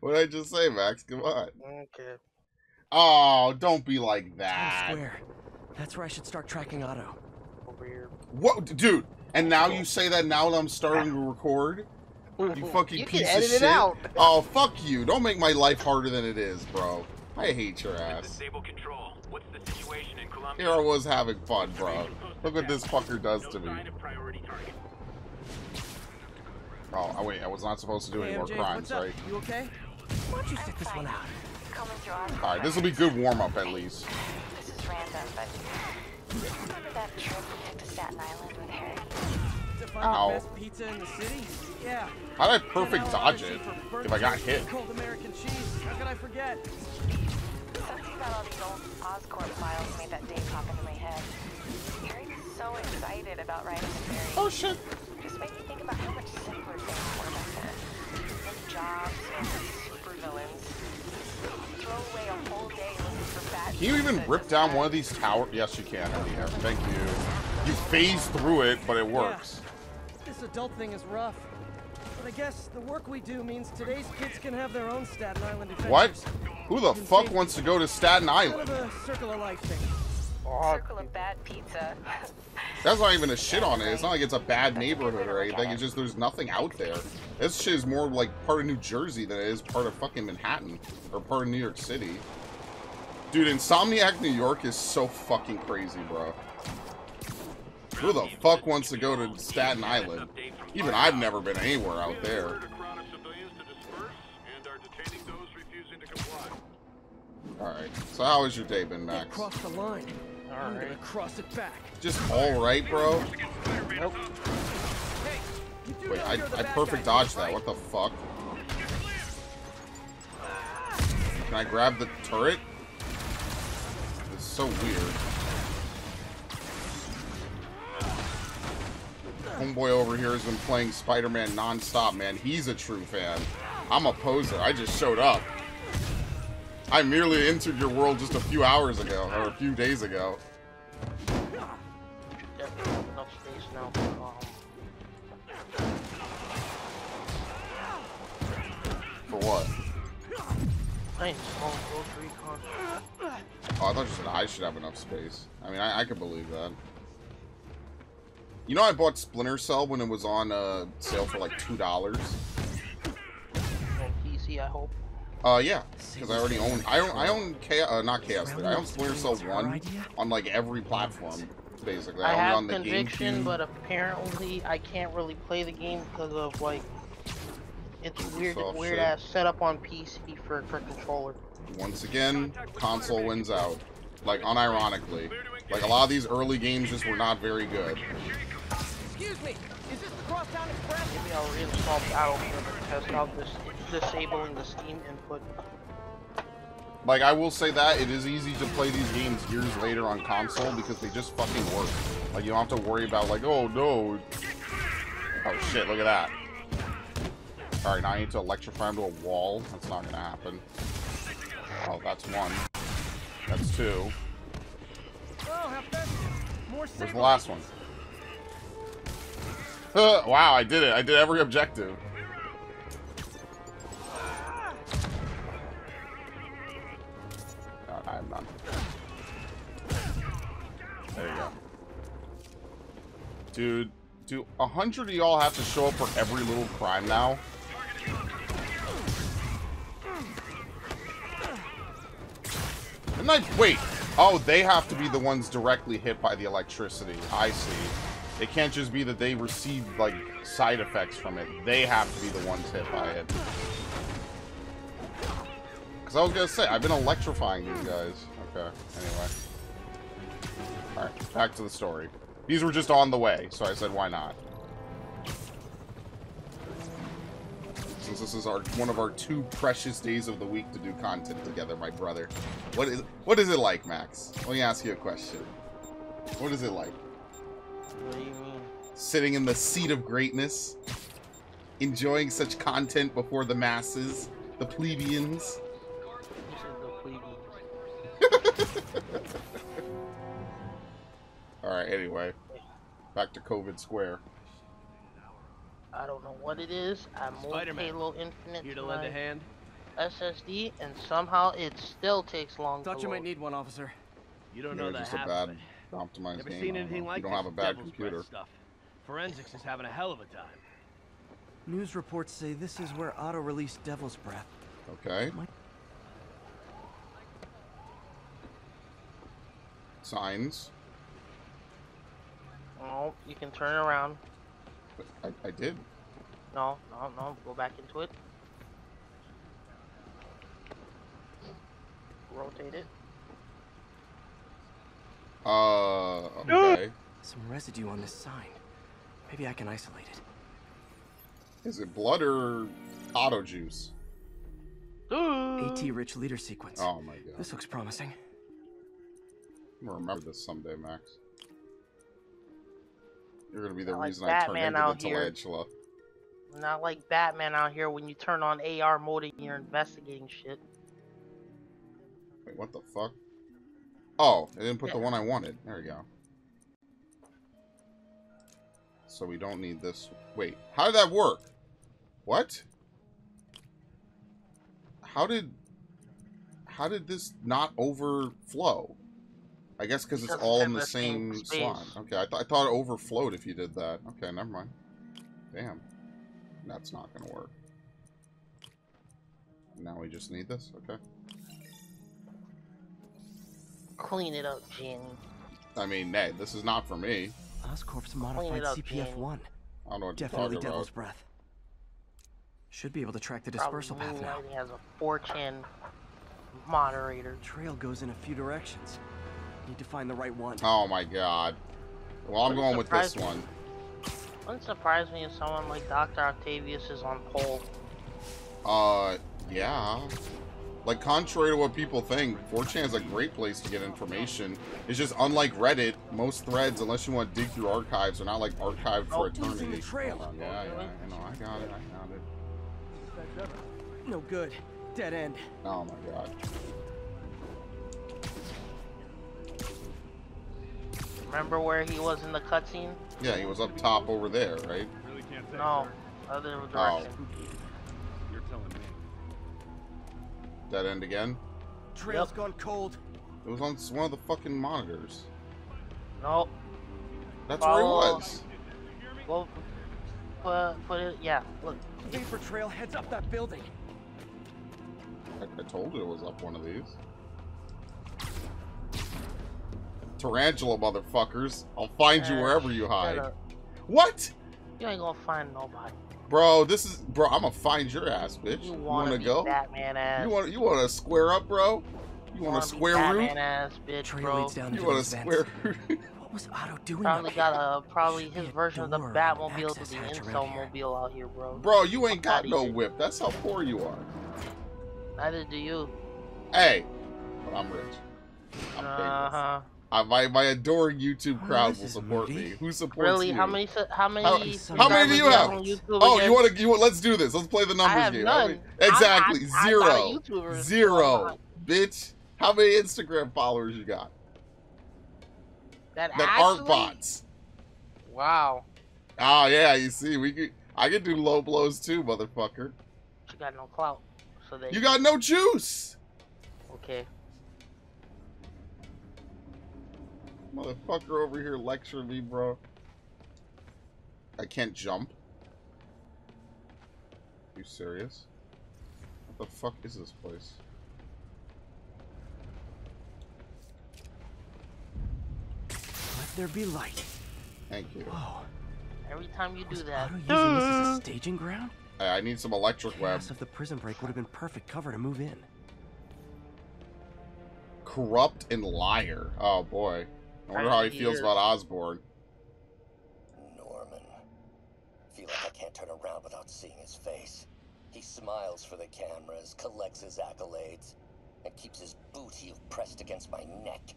what did I just say, Max? Come on. Okay. Oh, don't be like that. Times that. Square. That's where I should start tracking Otto. Over here. What, dude? And now you say that now that I'm starting to record? You fucking You piece can edit of it shit. out. Oh, fuck you. Don't make my life harder than it is, bro. I hate your ass. What's the situation? Here I was having fun, bro. Look what this fucker does to me. sign of priority target. Oh, wait, I was not supposed to do any Hey, more MJ, crimes, what's up? right? You okay? Why don't you sit this one out? Coming through Oscorp. Alright, this will be good warm-up at least. This is random, but remember that trip we took to Staten Island with Harry? To find Ow. the best pizza in the city? Yeah. How did I perfect hour dodge it if I got hit? Cold American cheese. How could I forget? Something about all these old Oscorp files made that day pop into my head. Harry was so excited about writing with Harry. Oh shit. Just made me think about how much simpler things were back then. No jobs, Can you even rip down one of these towers? Yes, you can, Andy. Uh, thank you. You phase through it, but it works. This adult thing is rough. But I guess the work we do means today's kids can have their own Staten Island adventures. What? Who the fuck wants to go to Staten Kind Island? of a circle of life thing. Oh, Circle of bad pizza. That's not even a shit on it. It's not like it's a bad neighborhood or anything. It's just there's nothing out there. This shit is more like part of New Jersey than it is part of fucking Manhattan or part of New York City. Dude, Insomniac New York is so fucking crazy, bro. Who the fuck wants to go to Staten Island? Even I've never been anywhere out there. Ordered a crowd of civilians to disperse and are detaining those refusing to comply. Alright, so how has your day been, They Max? crossed the line. I'm Alright. gonna cross it back. Just alright, bro? Nope. Wait, I, you're I perfect guy, dodged that. What the fuck? Can I grab the turret? So weird. Homeboy over here has been playing Spider-Man non-stop, man. He's a true fan. I'm a poser. I just showed up. I merely entered your world just a few hours ago, or a few days ago. Definitely have enough space now for, For what? Oh, I thought you said I should have enough space. I mean, I, I could believe that. You know, I bought Splinter Cell when it was on uh, sale for like two dollars. And PC, I hope. Uh, yeah, because I already own. I own. I own Chaos. Uh, not Chaos. I own Splinter Cell One on like every platform, basically. I it have on the conviction, GameCube. but apparently I can't really play the game because of like it's weird, weird shit. ass setup on PC for for controller. Once again, console wins out. Like unironically, like a lot of these early games just were not very good. Excuse me. Is this the Crosstown Express? Maybe I'll reinstall Battlefield and test out this disabling the Steam input. Like I will say that it is easy to play these games years later on console because they just fucking work. Like you don't have to worry about like, oh no. Oh shit, look at that. Alright, now I need to electrify him to a wall. That's not gonna happen. Oh, that's one. That's two. Oh, how festive. More Where's the last one? Uh, wow, I did it. I did every objective. No, I'm not. There you go. Dude, do a hundred of y'all have to show up for every little crime now? Didn't I wait? Oh, they have to be the ones directly hit by the electricity. I see. It can't just be that they receive like side effects from it. They have to be the ones hit by it. Because I was gonna say I've been electrifying these guys. Okay. Anyway. All right. Back to the story. These were just on the way, so I said why not. Since this is our one of our two precious days of the week to do content together, my brother. What is what is it like, Max? Let me ask you a question. What is it like? What do you mean? Sitting in the seat of greatness, enjoying such content before the masses, the plebeians. You said the plebeians. All right. Anyway, back to COVID Square. I don't know what it is. I moved Spider-Man. Halo Infinite Here to to lend my a hand. SSD, and somehow it still takes long Thought to you might need one, officer. You don't Maybe know the just a bad optimized Never game. seen anything know. like you don't this have a bad computer. stuff. Forensics is having a hell of a time. News reports say this is where Otto released Devil's Breath. Okay. What? Signs. Oh, you can turn around. I, I did. No, no, no. Go back into it. Rotate it. Uh, okay. Some residue on this sign. Maybe I can isolate it. Is it blood or Otto juice? AT rich leader sequence. Oh my god. This looks promising. I'm gonna remember this someday, Max. You're gonna be the like reason I turn into the here. tarantula. Not like Batman out here when you turn on AR mode and you're investigating shit. Wait, what the fuck? Oh, I didn't put the one I wanted. There we go. So we don't need this. Wait, how did that work? What? How did... How did this not overflow? I guess because it's all in in the the same same slot. Okay, I, th I thought it overflowed if you did that. Okay, never mind. Damn. That's not gonna work. Now we just need this? Okay. Clean it up, Jenny. I mean, Ned, this is not for me. Oscorp's Clean modified up, CPF-1. I don't know what Definitely you're Devil's about. Breath. Should be able to track the Probably dispersal path now. Moonlighting has a 4chan moderator. Trail goes in a few directions. Need to find the right one. Oh my god. Well, I'm Wouldn't going with this surprise one. Wouldn't surprise me if someone like Dr. Octavius is on pole. Uh, yeah. Like, contrary to what people think, 4chan is a great place to get information. It's just unlike Reddit, most threads, unless you want to dig through archives, are not like archived for Oh, eternity. losing the trail. Yeah, yeah, I know. I got it. I got it. No good. Dead end. Oh my god. Remember where he was in the cutscene? Yeah, he was up top over there, right? Really can't say, No, sir. other Oh. direction. You're telling me. Dead end again. Trail's gone cold. It was on one of the fucking monitors. No, That's where he was. well, put, put it, yeah, look. Vapor trail heads up that building. I, I told you it was up one of these. Tarantula, motherfuckers. I'll find you Uh, wherever you hide. up. What? You ain't gonna find nobody. Bro, this is... Bro, I'm gonna find your ass, bitch. You You wanna, wanna be go? Batman ass. You want you want to square up, bro? You want wanna a be square root? Batman ass, bitch, bro. leads down You want a square What was Otto doing Probably up got here? a probably his version of the door or an Batmobile to the hatch around here. Incel mobile out here, bro. Bro, you ain't got no here. whip. That's how poor you are. Neither do you. Hey, but I'm rich. I'm Uh famous. huh. Uh, my my adoring YouTube Oh, crowd this will support me. Who supports Really? you? How many? How many? How- how many do you have? on Oh, again? you want to? You want? Let's do this. Let's play the numbers I have game. none. many- exactly I, I, zero. I'm not a Zero, I'm bitch. How many Instagram followers you got? That, That actually, aren't bots. Wow. Oh yeah, you see, we could. I could do low blows too, motherfucker. You got no clout. So they. You got no juice, Okay. Motherfucker over here lecturing me, bro. I can't jump. You serious? What the fuck is this place? Let there be light. Thank you. Whoa. Every time you do Was that. Otto using this as a staging ground? I, I need some electric web. Chaos of the prison break would have been perfect cover to move in. Corrupt and liar. Oh boy. I wonder how he feels about Osborn. Norman. Feel like I can't turn around without seeing his face. He smiles for the cameras, collects his accolades, and keeps his boot heel pressed against my neck.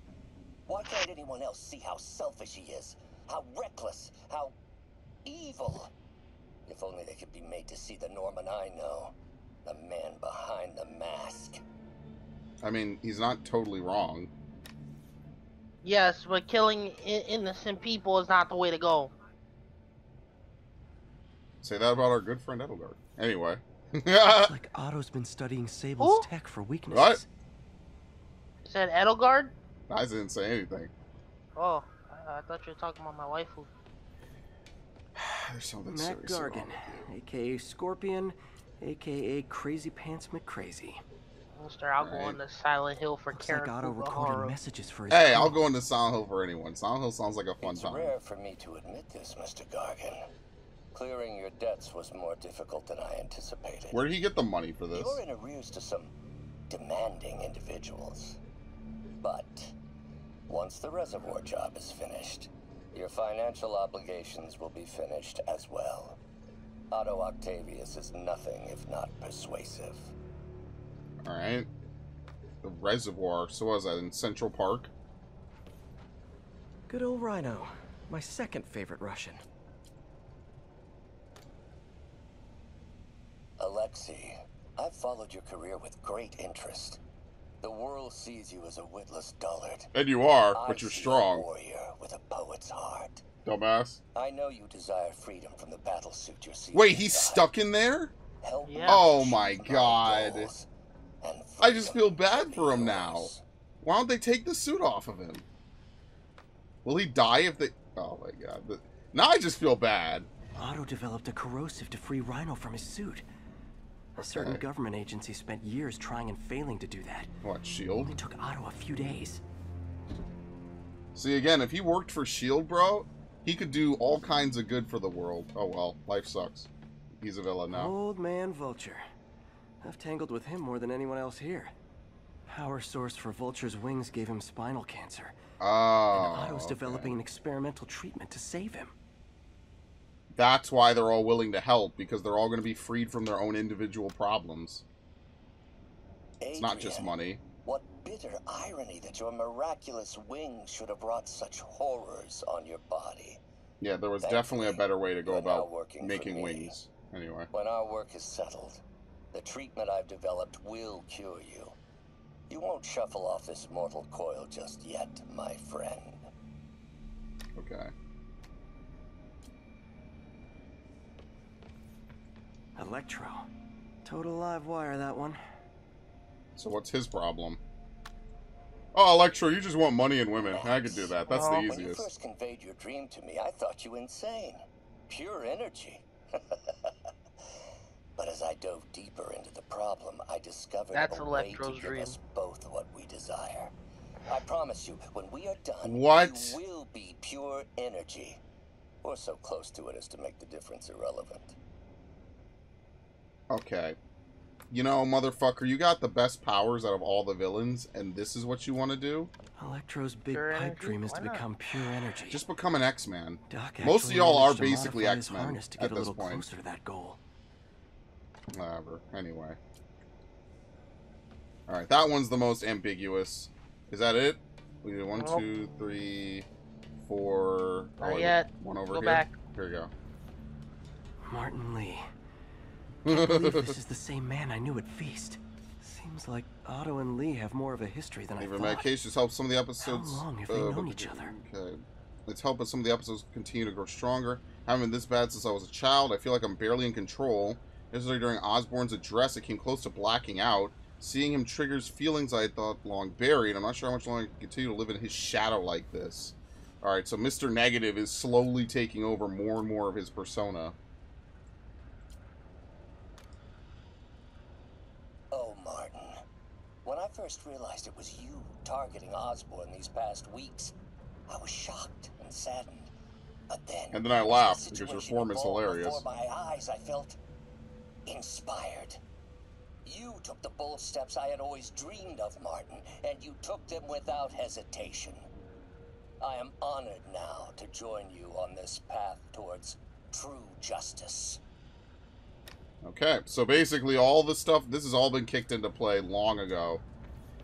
Why can't anyone else see how selfish he is? How reckless? How evil? If only they could be made to see the Norman I know. The man behind the mask. I mean, he's not totally wrong. Yes, but killing innocent people is not the way to go. Say that about our good friend Edelgard. Anyway. Looks like Otto's been studying Sable's Who? tech for weaknesses. What? Said Edelgard? I didn't say anything. Oh, I, I thought you were talking about my waifu. There's something Mac serious wrong Gargan, aka Scorpion, aka Crazy Pants McCrazy. Mister, I'll go Right. on to Silent Hill for Looks Karen like Otto recorded messages for his Hey, crew. I'll go into Silent Hill for anyone. Silent Hill sounds like a fun It's time. rare for me to admit this, Mr. Gargan. Clearing your debts was more difficult than I anticipated. Where did he get the money for this? You're in arrears to some demanding individuals. But once the reservoir job is finished, your financial obligations will be finished as well. Otto Octavius is nothing if not persuasive. Alright. The reservoir. So was that in Central Park? Good old Rhino, my second favorite Russian. Alexei, I've followed your career with great interest. The world sees you as a witless dullard. And you are, I but you're see strong, A warrior with a poet's heart. dumbass. I know you desire freedom from the battle suit you're seeking. Wait, he's inside. stuck in there? Help Yeah. Oh my God. goals, and I just feel bad for him now. Why don't they take the suit off of him? Will he die if they... Oh my god. Now I just feel bad. Otto developed a corrosive to free Rhino from his suit. A certain government agency spent years trying and failing to do that. What, S.H.I.E.L.D.? It took Otto a few days. See, again, if he worked for S.H.I.E.L.D., bro, he could do all kinds of good for the world. Oh well, life sucks. He's a villain now. Old man Vulture. I've tangled with him more than anyone else here. Power source for Vulture's wings gave him spinal cancer. Oh, and Otto's okay. developing an experimental treatment to save him. That's why they're all willing to help, because they're all going to be freed from their own individual problems. It's not just money. What bitter irony that your miraculous wings should have brought such horrors on your body. Yeah, there was Thankfully, definitely a better way to go about making wings. Anyway. When our work is settled, the treatment I've developed will cure you. You won't shuffle off this mortal coil just yet, my friend. Okay. Electro. Total live wire, that one. So what's his problem? Oh, Electro, you just want money and women. I could do that. That's the Oh, When you easiest. first conveyed your dream to me, I thought you insane. Pure energy. but as I dove deeper into the problem, I discovered That's a way to Electro's give dream. us both what we desire. I promise you, when we are done, What? you will be pure energy. Or so close to it as to make the difference irrelevant. Okay. You know, motherfucker, you got the best powers out of all the villains, and this is what you want to do? Electro's big Pure pipe energy? dream is to not? become pure energy. Just become an X-Man. Most of y'all are basically X-Men harness to at get a this point. closer to that goal. Whatever. Anyway. Alright, that one's the most ambiguous. Is that it? We do one, Nope. two, three, four. Not oh, yet. One over Go here. back. Here you Martin Li. go. I believe this is the same man I knew at Feast. Seems like Otto and Li have more of a history than I Even thought. medications help some of the episodes. How long have they uh, known but- each other? Okay. It's helping some of the episodes continue to grow stronger. Haven't been this bad since I was a child. I feel like I'm barely in control. Yesterday during Osborn's address, it came close to blacking out. Seeing him triggers feelings I had thought long buried. I'm not sure how much longer I can continue to live in his shadow like this. Alright, so Mr. Negative is slowly taking over more and more of his persona. Oh, Martin. When I first realized it was you targeting Osborn these past weeks, I was shocked and saddened. But then, And then I as the laughed because your form is hilarious. Before my eyes, I felt inspired. You took the bold steps I had always dreamed of, Martin, and you took them without hesitation. I am honored now to join you on this path towards true justice. Okay, so basically all the stuff, this has all been kicked into play long ago.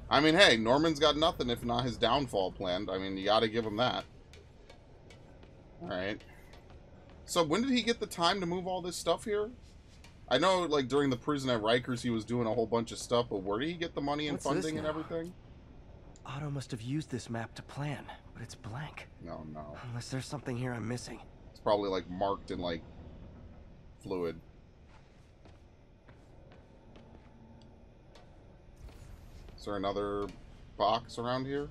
I mean, hey, Norman's got nothing if not his downfall planned. I mean, you gotta give him that. Alright. So when did he get the time to move all this stuff here? I know, like, during the prison at Rikers, he was doing a whole bunch of stuff, but where did he get the money and What's funding and everything? Otto must have used this map to plan, but it's blank. No, no. Unless there's something here I'm missing. It's probably, like, marked in, like, fluid. Is there another box around here?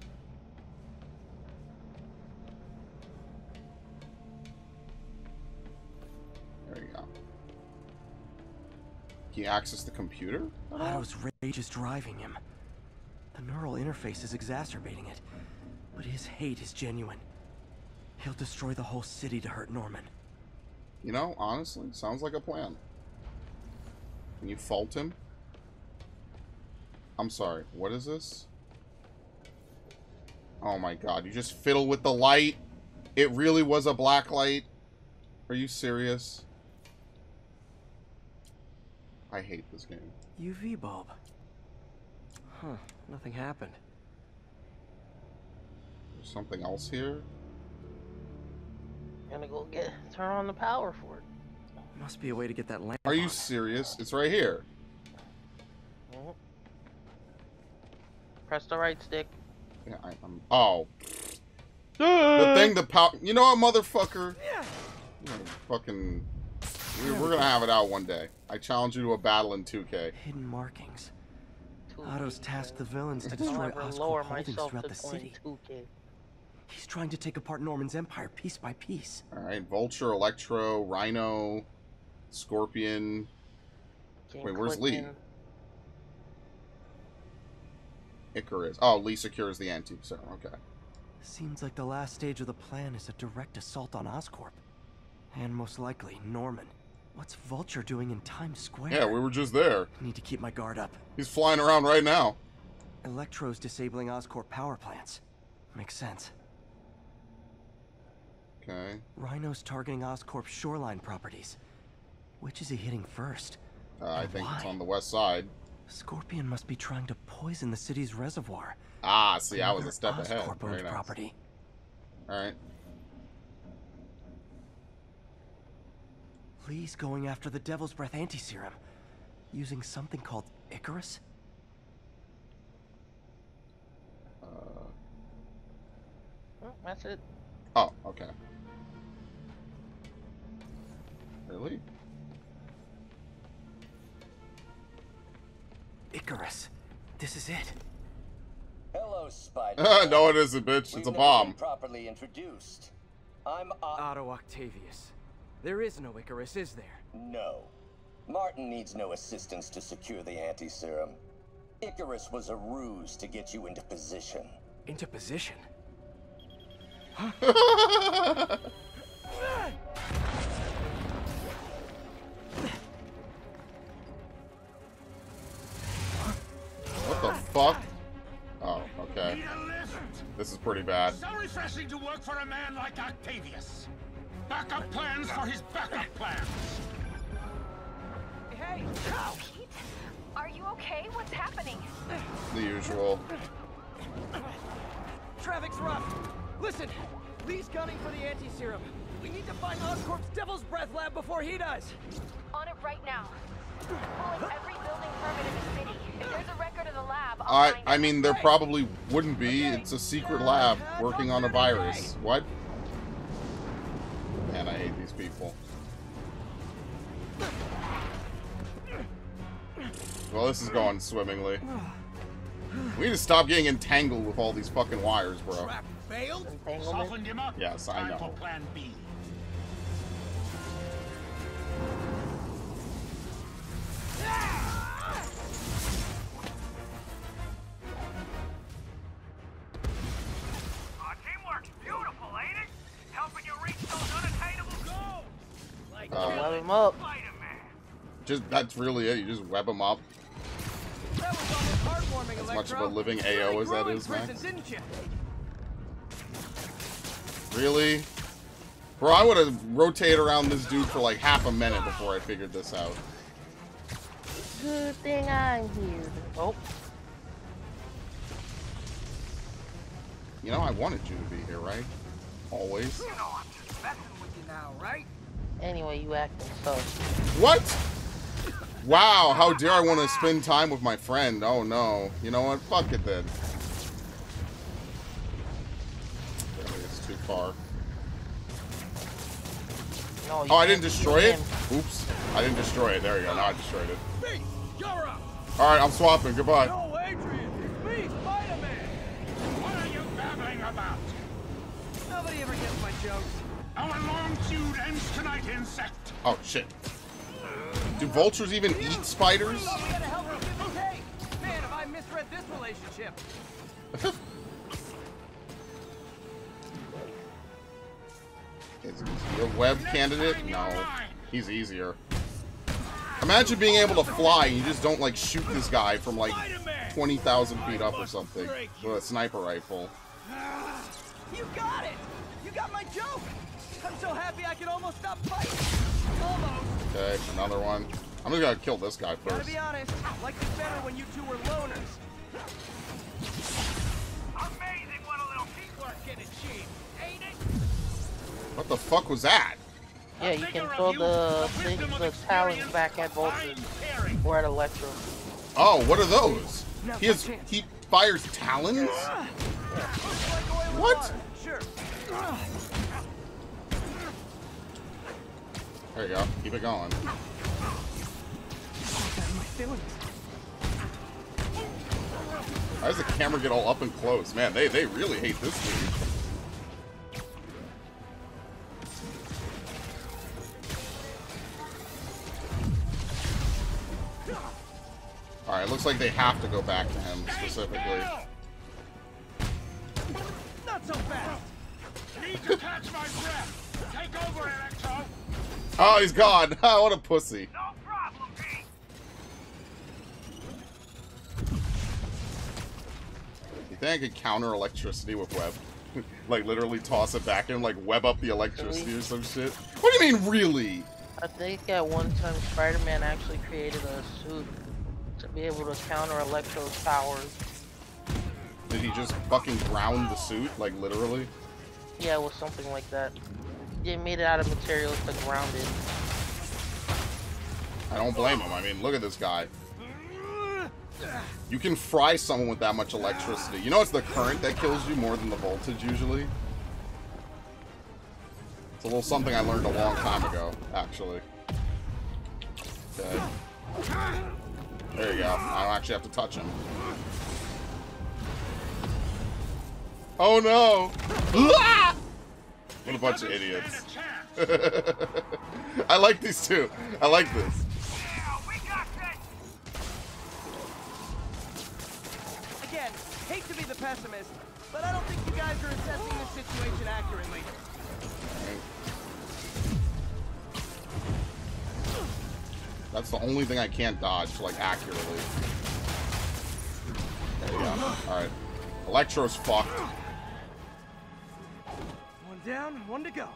You access the computer? Otto's rage is driving him. The neural interface is exacerbating it, but his hate is genuine. He'll destroy the whole city to hurt Norman. You know, honestly, sounds like a plan. Can you fault him? I'm sorry, what is this? Oh my god, you just fiddle with the light? It really was a black light? Are you serious? I hate this game. UV bulb. Huh, nothing happened. There's something else here? Gonna go get turn on the power for it. Must be a way to get that lamp Are you on. serious? It's right here. Press the right stick. Yeah, I, I'm. Oh. The thing, the power. You know what, motherfucker? You're gonna Fucking. We- We're gonna have it out one day. I challenge you to a battle in 2K. Hidden markings. Otto's tasked the villains to destroy Oscorp holdings throughout the city. 22K. He's trying to take apart Norman's empire piece by piece. Alright, Vulture, Electro, Rhino, Scorpion. Can't Wait, where's click Li? in. Icarus. Oh, Li secures the anti so Okay. Seems like the last stage of the plan is a direct assault on Oscorp. And most likely, Norman. What's Vulture doing in Times Square? Yeah, we were just there. Need to keep my guard up. He's flying around right now. Electro's disabling Oscorp power plants. Makes sense. Okay. Rhino's targeting Oscorp's shoreline properties. Which is he hitting first? Uh, I think it's on the west side. Scorpion must be trying to poison the city's reservoir. Ah, see, I was a Another step ahead. Oscorp-owned Very nice. property. Alright. Li's going after the Devil's Breath anti-serum. Using something called Icarus? Uh, Oh, that's it. oh, okay. Really? Icarus. This is it. Hello, Spider. no, it isn't, bitch. We've It's a bomb. properly introduced. I'm uh, Otto Octavius. There is no Icarus, is there? no. Martin needs no assistance to secure the anti-serum. Icarus was a ruse to get you into position. Into position. What the fuck? Oh, okay. This is pretty bad. So refreshing to work for a man like Octavius. Backup plans for his backup plans. Hey! Pete? Are you okay? What's happening? The usual. Traffic's rough. Listen, Li's gunning for the anti-serum. We need to find Oscorp's Devil's Breath lab before he does. On it right now. Pulling every building permit in the city. If there's a record of the lab, I'll I find I mean there probably wouldn't be. It's a secret uh, lab working on a virus. What? Man, I hate these people. Well, this is going swimmingly. We need to stop getting entangled with all these fucking wires, bro. Trap failed. Softened him up. Yes, I Time know. for Plan B. Just that's really it. You just web them up. That was almost heartwarming, As much of a living AO as that is, Max. Really? Bro, I would have rotated around this dude for like half a minute before I figured this out. Good thing I'm here. Oh, You know, I wanted you to be here, right? Always. You know I'm just messing with you now, right? anyway, you acting sus. What? Wow, how dare I want to spend time with my friend. Oh, no. You know what? Fuck it, then. It's too far. No, oh, I didn't destroy it? Oops. I didn't destroy it. There you go. Now I destroyed it. Alright, I'm swapping. Goodbye. No, Adrian! Spider-Man! What are you babbling about? Nobody ever gets my jokes. Our long feud ends tonight, insect! Oh, shit. Do vultures even eat spiders? We gotta help her give and take. Man, have I misread this relationship. Is he a web candidate? No. He's easier. Imagine being able to fly and you just don't, like, shoot this guy from, like, 20,000 feet up or something with a sniper rifle. You got it! You got my joke! I'm so happy I can almost stop fighting! Almost! Okay, another one. I'm just gonna kill this guy Gotta first. be honest, liked it better when you two were loners. Amazing what a little teamwork can achieve, ain't it? What the fuck was that? Yeah, you can throw the things, the talons back at vultures or at Electro. Oh, what are those? He has he fires talons? Ah. Looks like oil and What? Sure. Ah. There you go. Keep it going. Why does the camera get all up and close? Man, they they really hate this dude. Alright, looks like they have to go back to him specifically. Not so fast! Need to catch my breath. Take over, Electro. Oh, he's gone! what a pussy. No problem. You think I could counter electricity with web? like literally toss it back and like web up the electricity or some shit? What do you mean really? I think at one time Spider-Man actually created a suit to be able to counter Electro's powers. Did he just fucking ground the suit? Like literally? Yeah, it was something like that. They made it out of materials to ground it. I don't blame him. I mean, look at this guy. You can fry someone with that much electricity. You know it's the current that kills you more than the voltage usually? It's a little something I learned a long time ago, actually. Okay. There you go. I don't actually have to touch him. Oh no! Ah! What a bunch of idiots. I like these two. I like this. Yeah, we got this. Again, hate to be the pessimist, but I don't think you guys are assessing this situation accurately. That's the only thing I can't dodge, like, accurately. There you go. Alright. Electro's fucked. One down, one to go.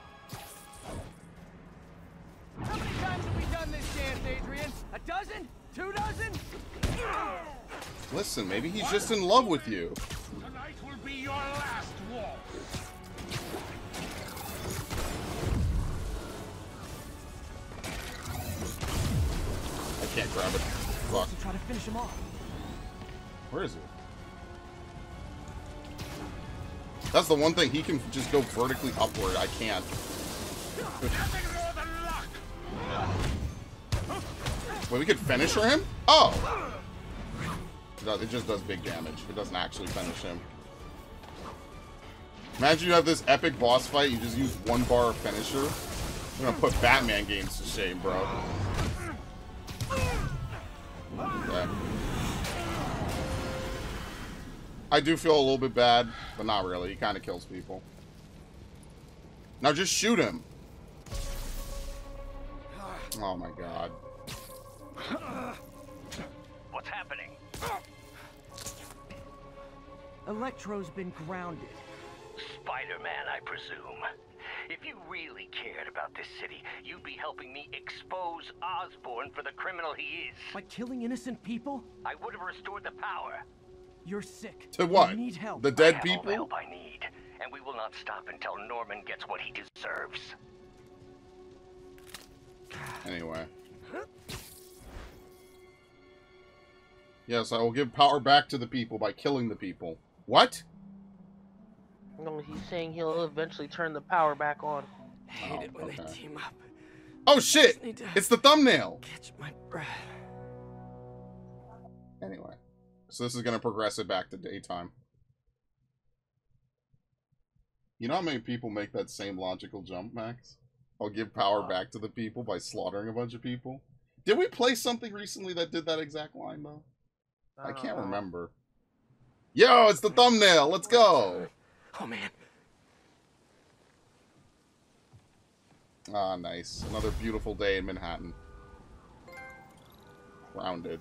How many times have we done this dance, Adrian? A dozen? Two dozen? Listen, maybe he's just in love with you. Tonight will be your last waltz. I can't grab it. Fuck. Try to finish him off. Where is it? That's the one thing, he can just go vertically upward. I can't. Wait, we could finisher him? Oh! It It just does big damage. It doesn't actually finish him. Imagine you have this epic boss fight, you just use one bar of finisher. I'm gonna put Batman games to shame, bro. Okay. I do feel a little bit bad, but not really. He kind of kills people. Now just shoot him. Oh my god. What's happening? Electro's been grounded. Spider-Man, I presume. If you really cared about this city, you'd be helping me expose Osborn for the criminal he is. By killing innocent people? I would have restored the power. You're sick. To what? You need help. The I dead have all the help I need, and we will not stop until Norman gets what he deserves. Anyway. Yes, I will give power back to the people by killing the people. What? No, he's saying he'll eventually turn the power back on. I hate Oh, it when okay. they team up. Oh shit! It's the thumbnail! Catch my breath. Anyway. So this is gonna progress it back to daytime. You know how many people make that same logical jump, Max? I'll give power back to the people by slaughtering a bunch of people. Did we play something recently that did that exact line though? I don't can't know. remember. Yo, it's the thumbnail. Let's go. Oh man, Ah, nice. Another beautiful day in Manhattan. Grounded.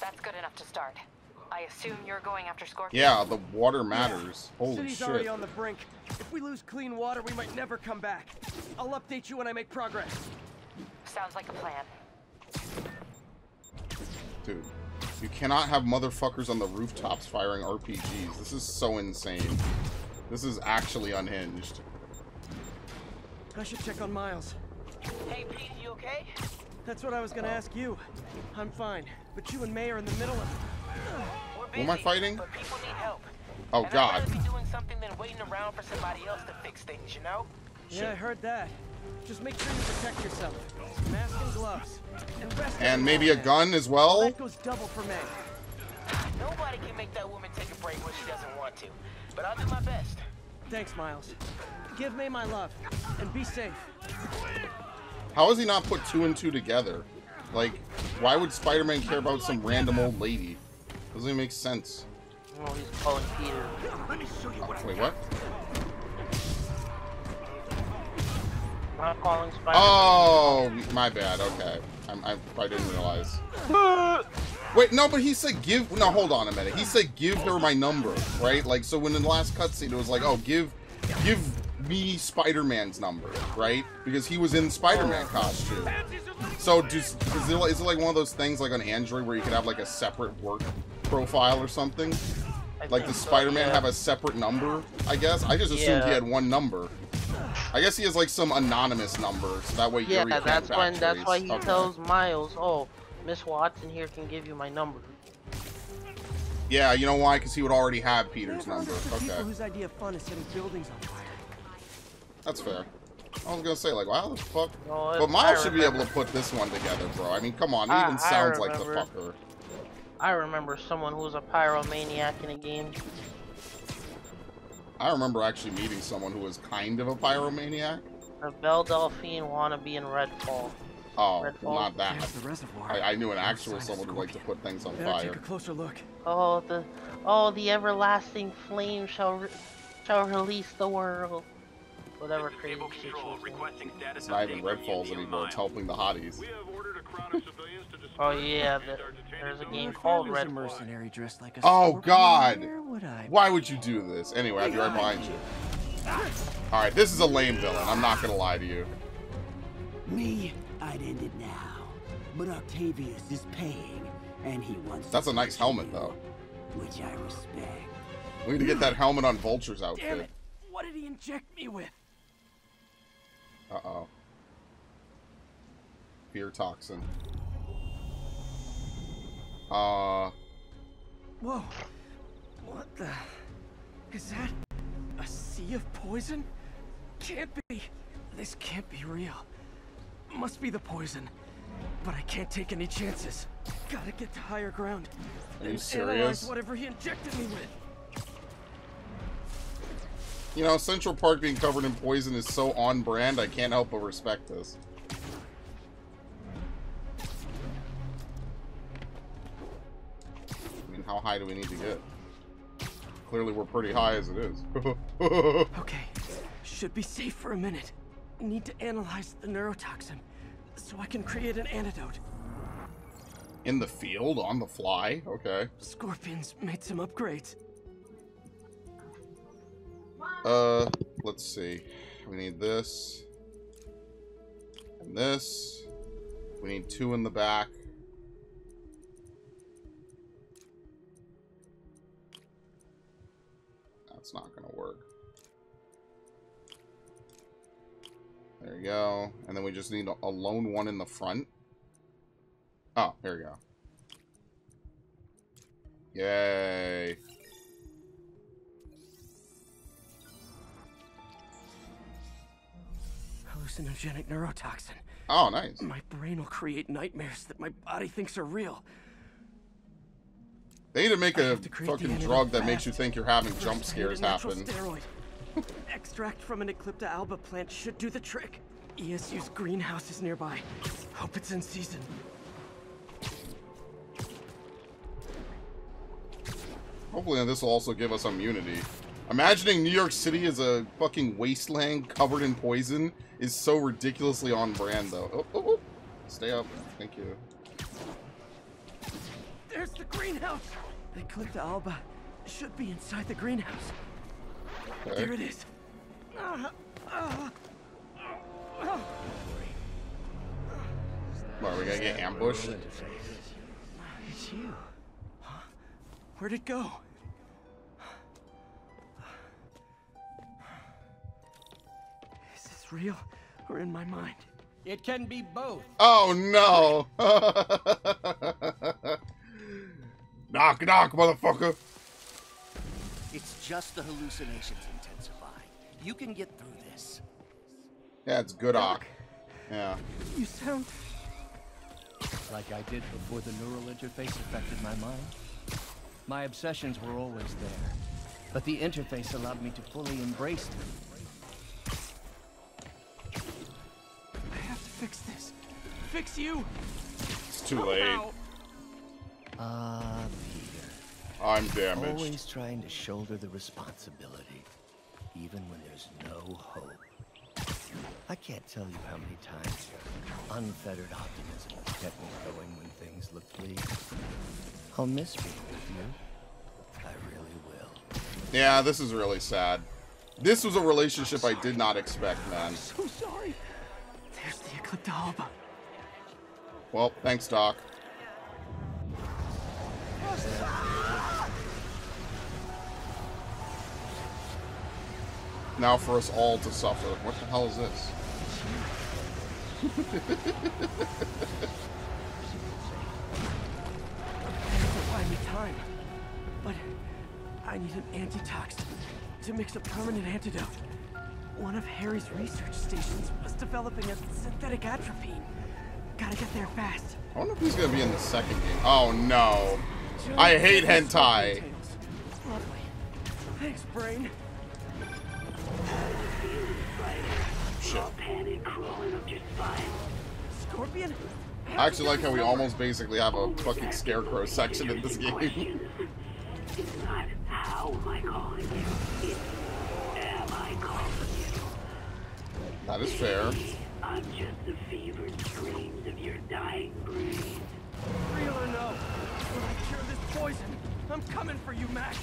That's good enough to start. I assume you're going after Scorpion? Yeah, the water matters. Holy City's shit. already on the brink. If we lose clean water, we might never come back. I'll update you when I make progress. Sounds like a plan. Dude, you cannot have motherfuckers on the rooftops firing RPGs. This is so insane. This is actually unhinged. I should check on Miles. Hey, Pete, you okay? That's what I was gonna ask you. I'm fine, but you and May are in the middle of We're Who am I fighting? But people need help. Oh, and God. I'd rather be doing something than waiting around for somebody else to fix things, you know? Yeah, I heard that. Just make sure you protect yourself. Mask and gloves. And rest And maybe a gun as well? That goes double for May. Nobody can make that woman take a break when she doesn't want to. But I'll do my best. Thanks, Miles. Give May my love. And be safe. How has he not put two and two together? Like, why would Spider-Man care about some random old lady? Doesn't even make sense. Oh, he's calling Peter. Oh, wait, what? Not calling Spider. Oh, my bad. Okay. I'm, I, I didn't realize. Wait, no, but he said give. No, hold on a minute. He said give her my number, right? Like, so when in the last cutscene it was like, oh, give, give me Spider-Man's number, right? Because he was in Spider-Man costume. So, just is it, like, it like one of those things like on Android where you could have like a separate work profile or something? I Like, does so, Spider-Man yeah. have a separate number? I guess I just assumed he had one number. I guess he has like some anonymous number, so that way Yeah, Yuri can't that's when. That's backtrace. why he Okay. tells Miles, "Oh, Miss Watson here can give you my number." Yeah, you know why? Because he would already have Peter's number. happened to people Okay, whose idea of fun is setting buildings on fire? That's fair. I was gonna say like, wow, the fuck. No, But Miles should be able to put this one together, bro. I mean, come on, he I- even sounds like the fucker. I remember someone who was a pyromaniac in a game. I remember actually meeting someone who was kind of a pyromaniac. A Belle Delphine wannabe in Redfall. Oh, Redfall? well, not that. There's the reservoir. I, I knew an actual sign someone who liked to put things on Better fire. take a closer look. Oh, the, oh, the everlasting flame shall, re- shall release the world. Whatever crazy shit she control was saying. requesting status It's not even update from Redfalls Union anymore. It's helping the hotties. We have ordered a crowd of civilians to oh, disperse. Oh yeah, the, there's a game called Red a Redfall. mercenary dressed like a Oh, scorpion. God. Would Why would you do this? Anyway, I'll be right behind you. Alright, this is a lame villain. I'm not gonna lie to you. Me, I'd end it now. But Octavius is paying, and he wants That's a nice helmet, you, though. Which I respect. We need to get that helmet on Vulture's Damn outfit. it! What did he inject me with? Uh-oh. Fear toxin. Uh, Whoa! What the? Is that a sea of poison? Can't be. This can't be real. Must be the poison. But I can't take any chances. Gotta get to higher ground. Are you and serious? Analyze whatever he injected me with. You know, Central Park being covered in poison is so on brand, I can't help but respect this. I mean, how high do we need to get? Clearly, we're pretty high as it is. Okay, should be safe for a minute. Need to analyze the neurotoxin so I can create an antidote. In the field, on the fly? Okay. Scorpions made some upgrades. Uh, let's see. We need this. And this. We need two in the back. That's not gonna work. There you go. And then we just need a, a lone one in the front. Oh, here we go. Yay. Hallucinogenic neurotoxin. Oh, nice. My brain will create nightmares that my body thinks are real. They need to make I a to fucking drug that makes you think you're having First, jump I need a scares happen. Steroid. Extract from an Eclipta alba plant should do the trick. ESU's greenhouse is nearby. Hope it's in season. Hopefully this will also give us immunity. Imagining New York City as a fucking wasteland covered in poison is so ridiculously on brand, though. Oh, oh, oh. Stay up. Thank you. There's the greenhouse! The Eclipta alba should be inside the greenhouse. Okay. There it is. Ah, ah, ah. What, are we gonna get ambushed? It's you. Huh? Where'd it go? This real or in my mind? It can be both. Oh no! knock, knock, motherfucker! It's just the hallucinations intensifying. You can get through this. Yeah, it's good Ock. Yeah. You sound. Like I did before the neural interface affected my mind. My obsessions were always there, but the interface allowed me to fully embrace them. I have to fix this. Fix you. It's too late. Somehow. Ah, Peter. I'm damaged. Always trying to shoulder the responsibility, even when there's no hope. I can't tell you how many times your unfettered optimism has kept me going when things look bleak. I'll miss being with you. I really will. Yeah, this is really sad. This was a relationship I did not expect, man. So sorry. There's the Eclipta. Well, thanks, Doc. Now for us all to suffer. What the hell is this? buy me time. But I need an antitoxin to mix a permanent antidote. One of Harry's research stations was developing a synthetic atropine. Gotta get there fast. I wonder if he's gonna be in the second game. Oh no. I hate hentai. Lovely. Thanks, brain. Shit. Scorpion? I actually like how we almost basically have a fucking scarecrow section in this game. That is fair. I'm just the fevered dreams of your dying brain. Real or no? When I cure this poison, I'm coming for you, Mac.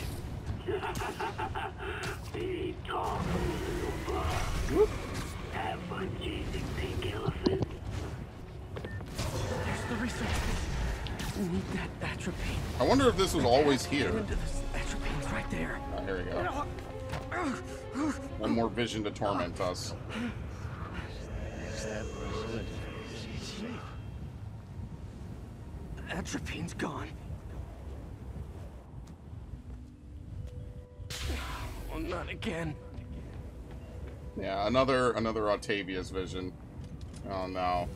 Big talk, little bug. Have fun chasing pink elephants. There's the research station. Need that atropine. I wonder if this was always here. This atropine's right there. Oh, here we go. One more vision to torment us. Atropine's gone. Well, not again. Yeah, another another Octavius vision. Oh no.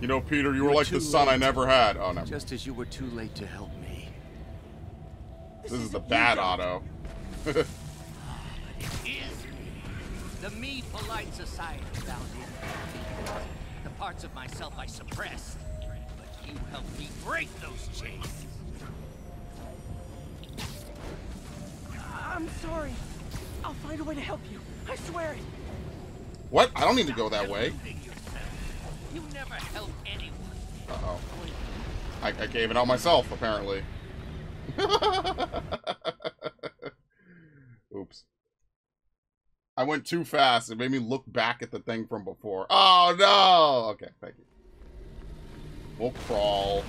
You know, Peter, you were You're like the son I never had. Oh no. Just as you were too late to help me. This is the bad Otto. It is the me polite society found in the parts of myself I suppressed. But you helped me break those chains. I'm sorry. I'll find a way to help you. I swear it. what? I don't need to go that way. You never help anyone. Uh-oh. I, I gave it all myself, apparently. Oops. I went too fast. It made me look back at the thing from before. Oh, no! Okay, thank you. We'll crawl.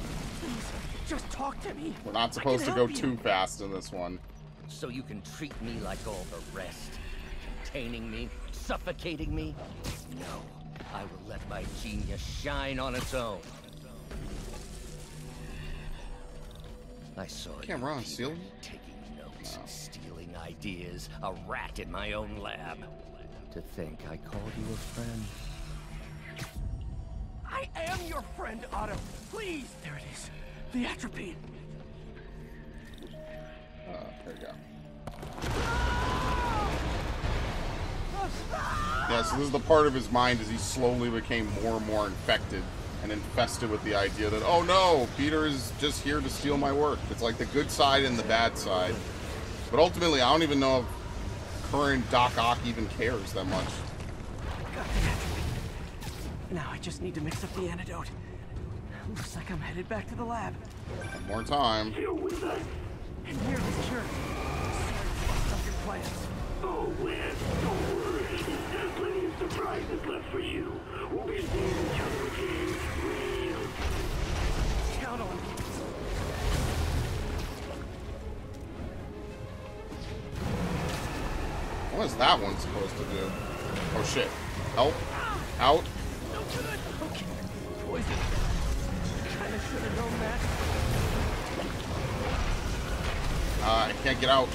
Just talk to me. We're not supposed to go you. too fast in this one. So you can treat me like all the rest. Containing me, suffocating me? No, I will let my genius shine on its own. I saw Can't you run on Peter, taking notes, stealing ideas, a rat in my own lab. To think I called you a friend. I am your friend, Otto. Please. There it is. The atropine. Uh, there you go. Yeah, so this is the part of his mind as he slowly became more and more infected and infested with the idea that, oh no, Peter is just here to steal my work. It's like the good side and the bad side. But ultimately, I don't even know if current Doc Ock even cares that much. Got the atropine. Now I just need to mix up the antidote. Looks like I'm headed back to the lab. One more time. Still with us? And nearly sure. Sorry up your plans. Oh, Wes, don't worry. There's plenty of surprises left for you. We'll be seeing each other What is that one supposed to do? Oh shit. Help. Out. No good. Okay. Poison. Kinda should have known that. Uh, I can't get out.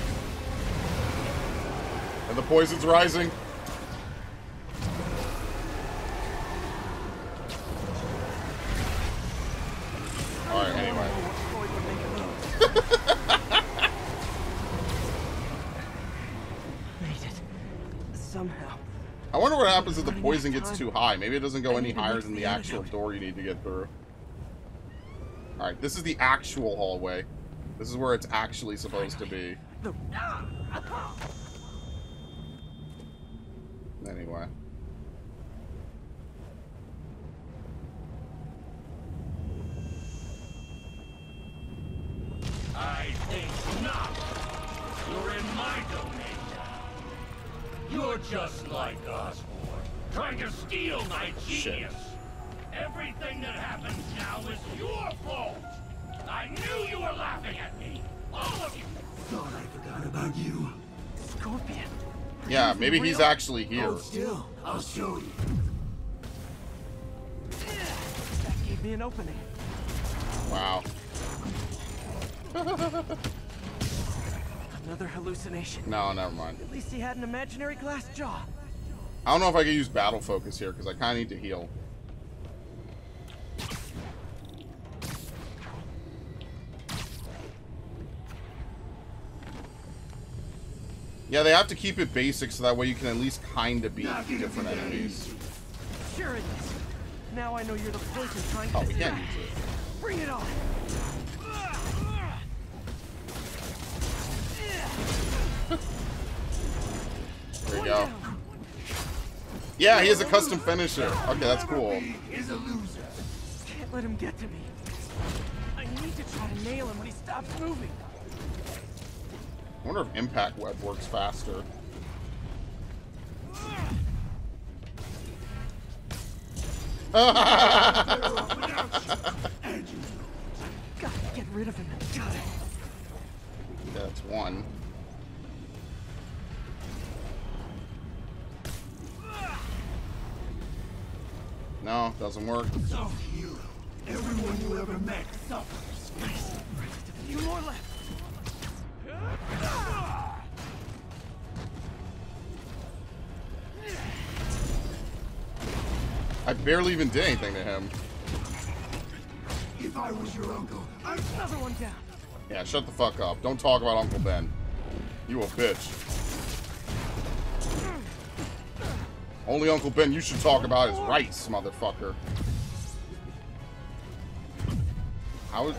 And the poison's rising. Alright, anyway. Made it. Somehow. I wonder what happens if the poison gets too high. Maybe it doesn't go any higher than the actual door you need to get through. Alright, this is the actual hallway. This is where it's actually supposed to be. Maybe he's actually here. Hold still. I'll show you. That gave me an opening. Wow. Another hallucination. No, never mind. At least he had an imaginary glass jaw. I don't know if I can use battle focus here because I kind of need to heal. Yeah, they have to keep it basic so that way you can at least kind of beat different enemies. Sure it is. Now I know you're the poison trying oh, to Oh, we can't use it. Bring it on. There you go. Yeah, he has a custom finisher. Okay, that's cool. Is a loser. Can't let him get to me. I need to try to nail him when he stops moving. I wonder if impact web works faster. Gotta get rid of him. Got it. That's one. No, doesn't work. Soft hero. Everyone you ever met suffers. A few more left. I barely even did anything to him. If I was your uncle, I'd Another one down. Yeah, shut the fuck up. Don't talk about Uncle Ben. You a bitch. Only Uncle Ben you should talk about is rights, motherfucker. How is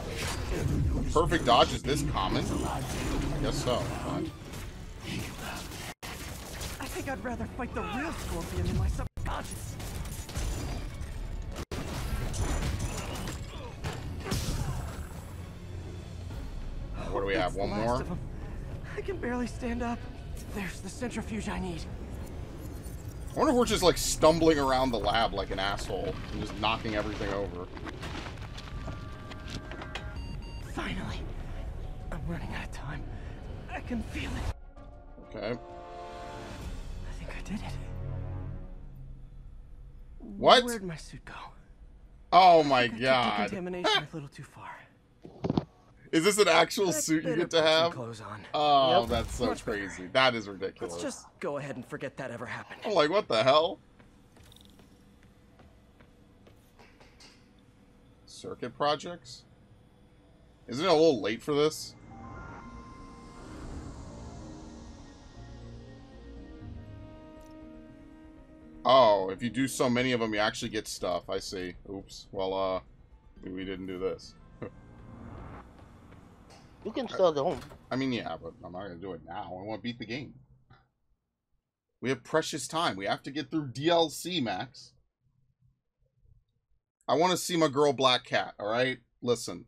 perfect dodge is this common? I guess so. I think I'd rather fight the real scorpion than my subconscious. What do we have? One more? I can barely stand up. There's the centrifuge I need. I wonder if we're just like stumbling around the lab like an asshole and just knocking everything over. Finally. I'm running out of time. I can feel it. Okay. I think I did it. What? Where'd my suit go? Oh my Took god. Decontamination a little too far. Is this an actual I suit you get to have? clothes on. Oh, Yep. that's so Much better. crazy. That is ridiculous. Let's just go ahead and forget that ever happened. I'm like, what the hell? Circuit projects? Isn't it a little late for this? Oh, if you do so many of them, you actually get stuff. I see. Oops. Well, uh, we- didn't do this. You can still go home. I mean, yeah, but I'm not gonna do it now. I want to beat the game. We have precious time. We have to get through DLC, Max. I want to see my girl Black Cat. All right, listen.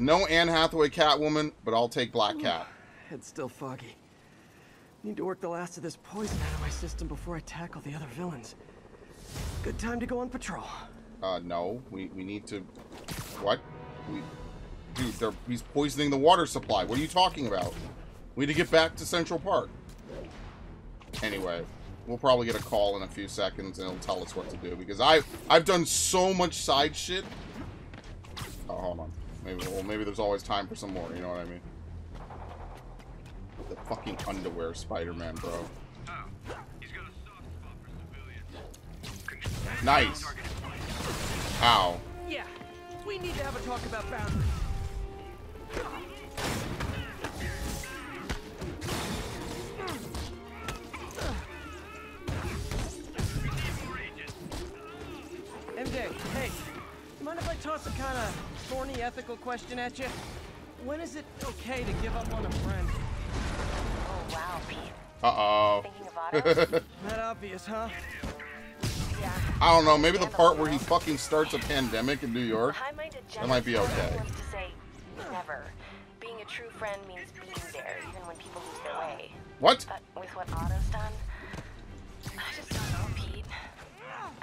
No Anne Hathaway Catwoman, but I'll take Black Cat. Head's still foggy. Need to work the last of this poison out of my system before I tackle the other villains. Good time to go on patrol. Uh, no, we we need to. What? We, dude, they're, he's poisoning the water supply. What are you talking about? We need to get back to Central Park. Anyway, we'll probably get a call in a few seconds, and it'll tell us what to do because I I've done so much side shit. Oh, hold on. Maybe well, maybe there's always time for some more. You know what I mean? The fucking underwear, Spider-Man, bro. Nice. Ow. Yeah, we need to have a talk about boundaries. MJ, hey, mind if I toss a kind of thorny ethical question at you? When is it okay to give up on a friend? Oh, wow, Pete. Uh oh. that obvious, huh? I don't know. Maybe the part where he fucking starts a pandemic in New York. High-minded That might be okay. to say never. Being a true friend means being there, even when people lose their way. What? But with what Otto's done, I just don't know, Pete.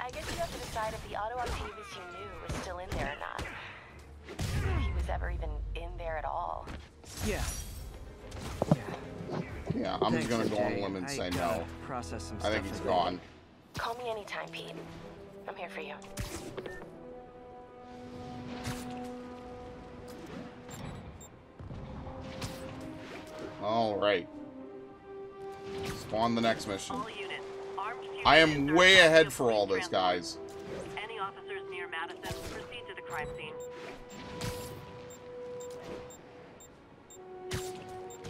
I guess you have to decide if the Otto Octavius you knew was still in there or not. If he was ever even in there at all. Yeah. Yeah, I'm just Thanks, gonna go on a limb and I say no. Process some I think stuff he's gone. Call me anytime, Pete. I'm here for you. All right. Spawn the next mission. I am way ahead for all this, guys. Any officers near Madison, proceed to the crime scene.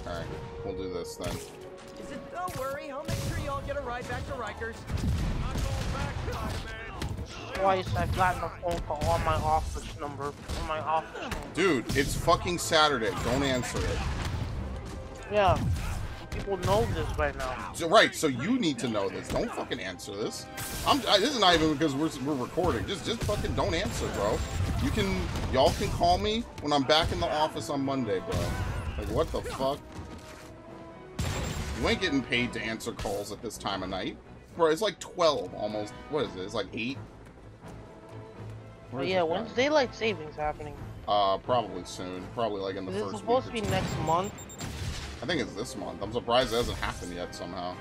All right, we'll do this then. Is it? Don't worry, I'll make sure y'all get a ride back to Rikers. Twice I've gotten a phone call on my office number, on my office phone. Dude, it's fucking Saturday. Don't answer it. Yeah, people know this by now. So, right, so you need to know this. Don't fucking answer this. I'm. I, this is not even because we're we're recording. Just just fucking don't answer, bro. You can y'all can call me when I'm back in the office on Monday, bro. Like what the fuck? You ain't getting paid to answer calls at this time of night, bro. It's like 12 almost. What is it? It's like eight. Where But is yeah, it when's at? daylight savings happening? Uh, probably soon. Probably like in the Is it first supposed to be or next month? I think it's this month. I'm surprised it hasn't happened yet somehow.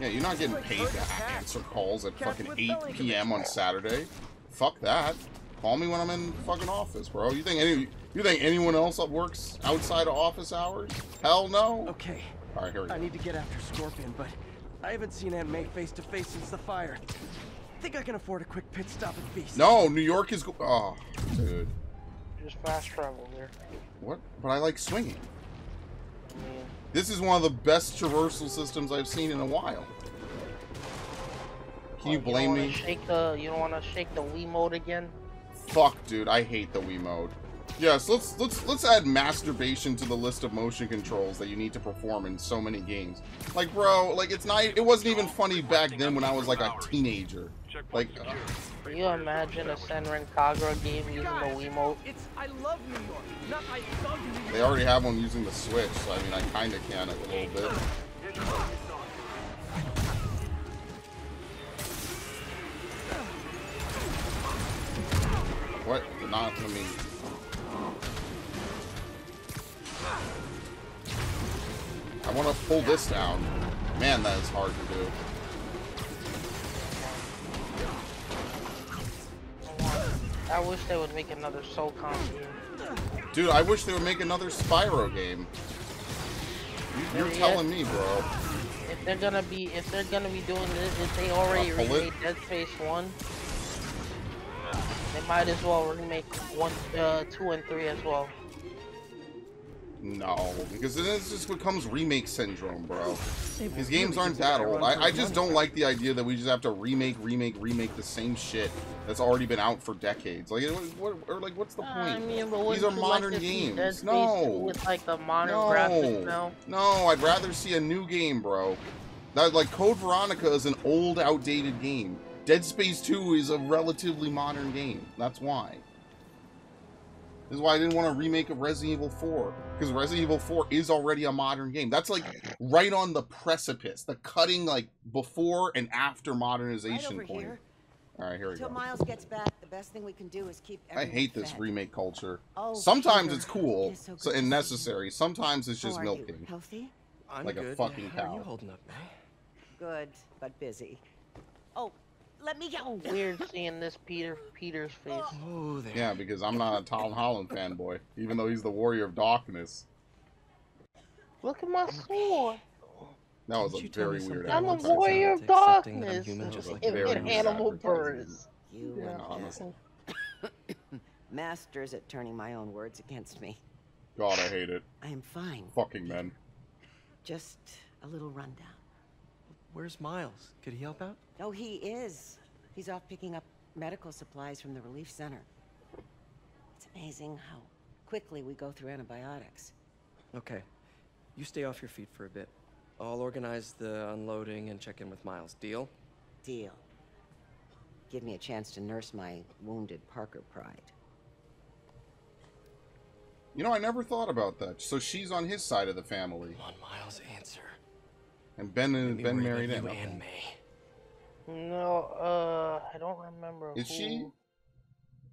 Yeah, you're not getting paid to answer calls at fucking 8 p.m. on Saturday. Fuck that. Call me when I'm in fucking office, bro. You think any you think anyone else that works outside of office hours? Hell no. Okay. All right, here we go. I need to get after Scorpion, but I haven't seen Aunt May face to face since the fire. Think I can afford a quick pit stop at Feast. No, New York is. Go- oh, dude. Just fast travel there. What? But I like swinging. This is one of the best traversal systems I've seen in a while. Can you Oh, blame don't me? Shake the. You don't want to shake the Wiimote again? Fuck, dude, I hate the Wiimote. Yes, let's let's let's add masturbation to the list of motion controls that you need to perform in so many games. Like, bro, like it's not. It wasn't even funny back then when I was like a teenager. Like, uh, Can you imagine a Senran Kagura game using the Wiimote? It's I love New York. Not I love New York. they already have one using the Switch, so I mean, I kind of can it a little bit. What? Not. I mean. I want to pull this down. Man, that is hard to do. I wish they would make another SOCOM game. Dude, I wish they would make another Spyro game. You- You're Yeah. telling me, bro. If they're gonna be, if they're gonna be doing this, if they already remade Dead Space One, they might as well remake one, uh, two, and three as well. No, because then it just becomes remake syndrome, bro. They've These games aren't that old. I, I just don't like the idea that we just have to remake, remake, remake the same shit that's already been out for decades. Like, what, what or like, what's the uh, point? I mean, but These wouldn't are you like modern to see games. No, with like the modern graphics now. no, no. I'd rather see a new game, bro. That like Code Veronica is an old, outdated game. Dead Space 2 is a relatively modern game. That's why. This is why I didn't want to remake a Resident Evil 4. Because Resident Evil 4 is already a modern game. That's like right on the precipice. The cutting like before and after modernization over point. here. Alright, here we Until go. Miles gets back, the best thing we can do is keep I everyone hate this fed. remake culture. Oh, Sometimes Peter, it's cool it is so so, good and to see you. necessary. Sometimes it's just are you? milking. Healthy? I'm like a good. fucking How are you holding up, May? Good, but busy. Oh, let me go. Weird seeing this Peter Peter's oh. face. Oh, there. Yeah, because I'm not a Tom Holland fanboy, even though he's the Warrior of Darkness. Look at my sword. That was Didn't a you tell me very weird something I'm a warrior of Accepting I'm darkness. human just like and very animal advertising. birds. You Yeah, and honestly. Masters at turning my own words against me. God, I hate it. I am fine. Fucking men. Just a little rundown. Where's Miles? Could he help out? Oh, he is. He's off picking up medical supplies from the relief center. It's amazing how quickly we go through antibiotics. Okay. You stay off your feet for a bit. I'll organize the unloading and check in with Miles. Deal? Deal. Give me a chance to nurse my wounded Parker pride. You know, I never thought about that. So she's on his side of the family. Come on, Miles, answer. And Ben and Ben worry married about in. you and okay. May. No, uh, I don't remember. Is who- she?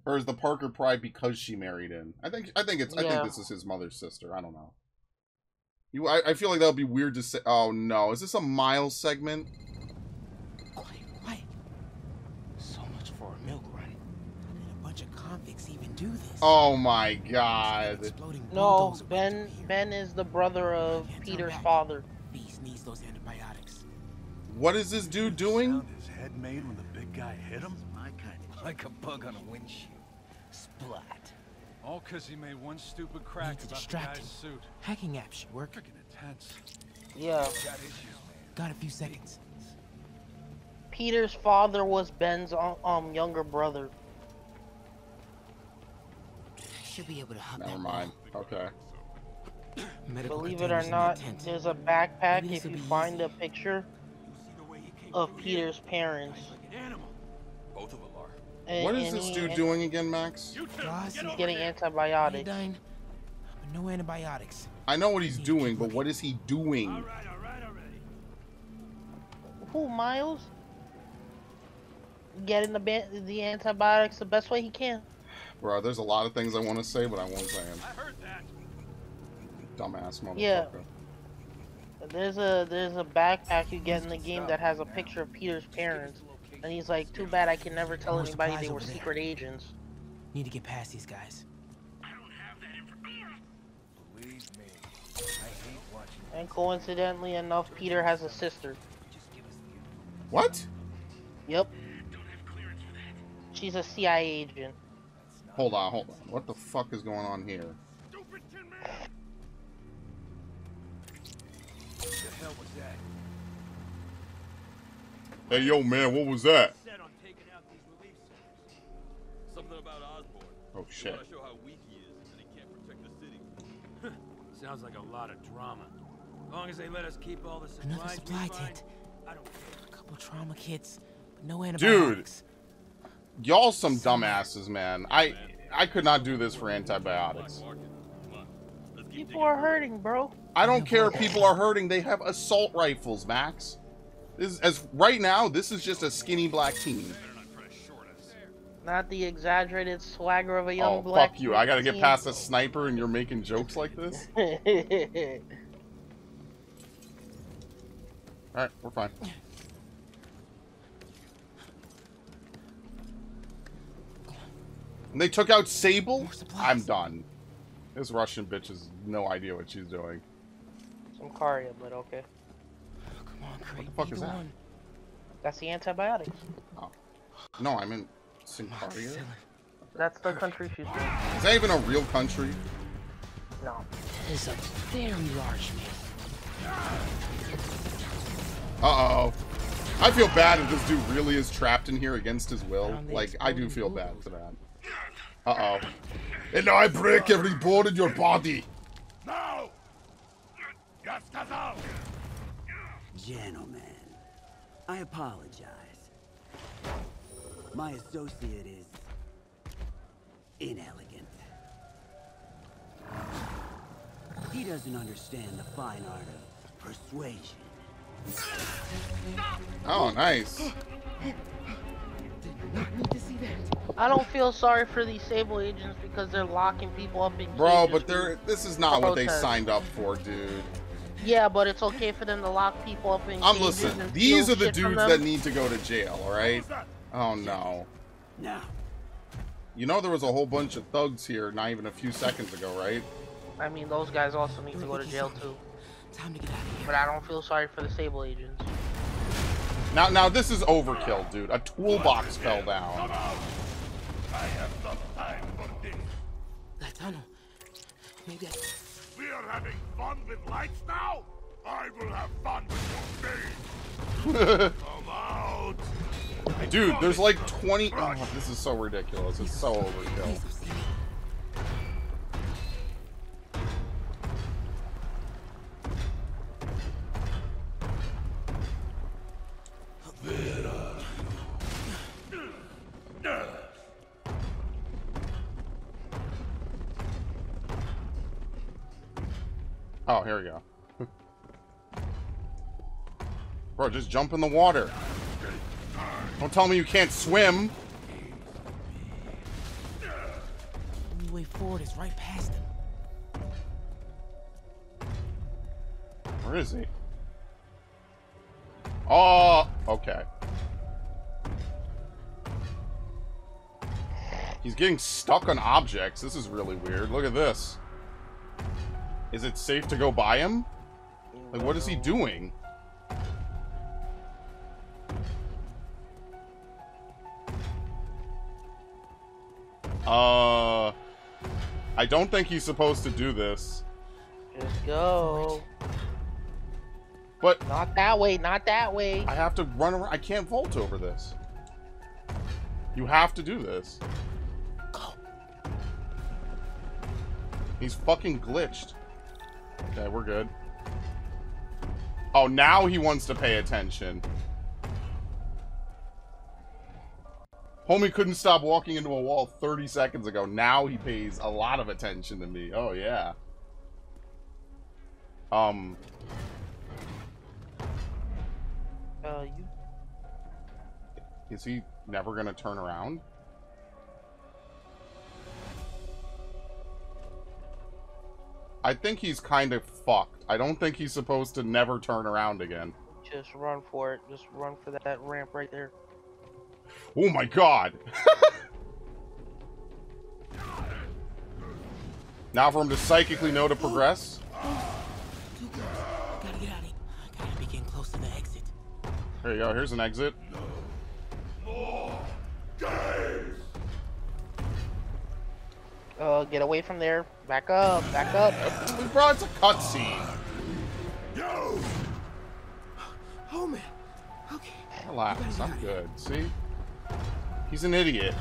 Or is the Parker Pride because she married in? I think I think it's I think this is his mother's sister. I don't know. You I, I feel like that would be weird to say oh no, is this a Miles segment? Quiet, quiet. So much for a milk run. How did a bunch of convicts even do this? Oh my god. No, Ben. Ben is the brother of Peter's father. Feast needs those antibiotics. What is this dude doing? Sound his head made when the big guy hit him? My kind of Like a bug on a windshield. splat. All because he made one stupid crack Need to about the distract guy's him. suit. Hacking app should work. Freaking intense. Yeah. Got issues, man. Got a few seconds. Peter's father was Ben's um, um younger brother. Should be able to hop Never that mind. Okay. Medical Believe it or not, there's a backpack. If you find easy. a picture of Peter's parents, Both of them are. and, What is this he- dude doing again, Max? Ross, He's getting antibiotics. iodine, but no antibiotics. I know what he's doing, but what is he doing? Who, Miles? Getting the the antibiotics the best way he can. Bro, there's a lot of things I want to say, but I won't say them. I heard that. Dumbass motherfucker. Yeah. There's a there's a backpack you get in the game that has a picture of Peter's parents, and he's like, "Too bad I can never tell anybody they were over there. secret agents." Need to get past these guys. Believe me, I hate watching. And coincidentally enough, Peter has a sister. What? Yep. She's a CIA agent. Hold on, hold on. What the fuck is going on here? The hell was that? Hey, yo, man, what was that? Something about Osborn. Oh, shit. Want to show how weak he is and he can't protect the city. Sounds like a lot of drama. As long as they let us keep all the supplies Another we supply find, tent. I don't care. A couple trauma kits, but no Dude. Y'all some dumbasses, man. I I could not do this for antibiotics. People are hurting, bro. I don't care if people are hurting. They have assault rifles, Max. This is, as right now, this is just a skinny black team. Not the exaggerated swagger of a young Oh, black. fuck you. I gotta get teen. past a sniper and you're making jokes like this? Alright, we're fine. And they took out Sable? I'm done. This Russian bitch has no idea what she's doing. Symkaria, but okay. Come on, What the fuck is that? That's the antibiotics. Oh. No, I meant Symkaria. That's the country she's from. Is that even a real country? No. It's a very large man. Uh-oh. I feel bad if this dude really is trapped in here against his will. Like, I do feel bad for that. Uh-oh. And I break every bone in your body. Now! Gentlemen, I apologize. My associate is... inelegant. He doesn't understand the fine art of persuasion. Stop! Oh, nice. I don't feel sorry for these Sable agents because they're locking people up in Bro, but they're this is not protest. what they signed up for, dude. Yeah, but it's okay for them to lock people up in I'm cages listen. and These are the dudes that need to go to jail, all right? Oh no. Now. You know there was a whole bunch of thugs here not even a few seconds ago, right? I mean, those guys also need to go to jail too. Time to get out of here. But I don't feel sorry for the Sable agents. Now now this is overkill, dude. A toolbox fell down. I have no time for this. That tunnel. Maybe I... We are having fun with lights now? I will have fun with your game. Come out. Dude, there's like 20 Oh, this is so ridiculous. It's so overkill. Oh, here we go. Bro, just jump in the water. Don't tell me you can't swim. Only way forward is right past him. Where is he? Oh, okay. He's getting stuck on objects. This is really weird. Look at this. Is it safe to go by him? Like, what is he doing? Uh... I don't think he's supposed to do this. Just go. But not that way, not that way. I have to run around. I can't vault over this. You have to do this. Go. He's fucking glitched. Okay, we're good. Oh, now he wants to pay attention. Homie couldn't stop walking into a wall 30 seconds ago. Now he pays a lot of attention to me. Oh, yeah. Um, Uh, you. Is he never gonna turn around? I think he's kind of fucked. I don't think he's supposed to never turn around again. Just run for it. Just run for that ramp right there. Oh my god! now for him to psychically know to progress? Gotta get out of here. I gotta be getting close to the exit. There you go, here's an exit. Uh, get away from there. Back up. Back up. Bro, it's a cutscene. Yo! Oh man. Okay. Relax, I'm good. See? He's an idiot.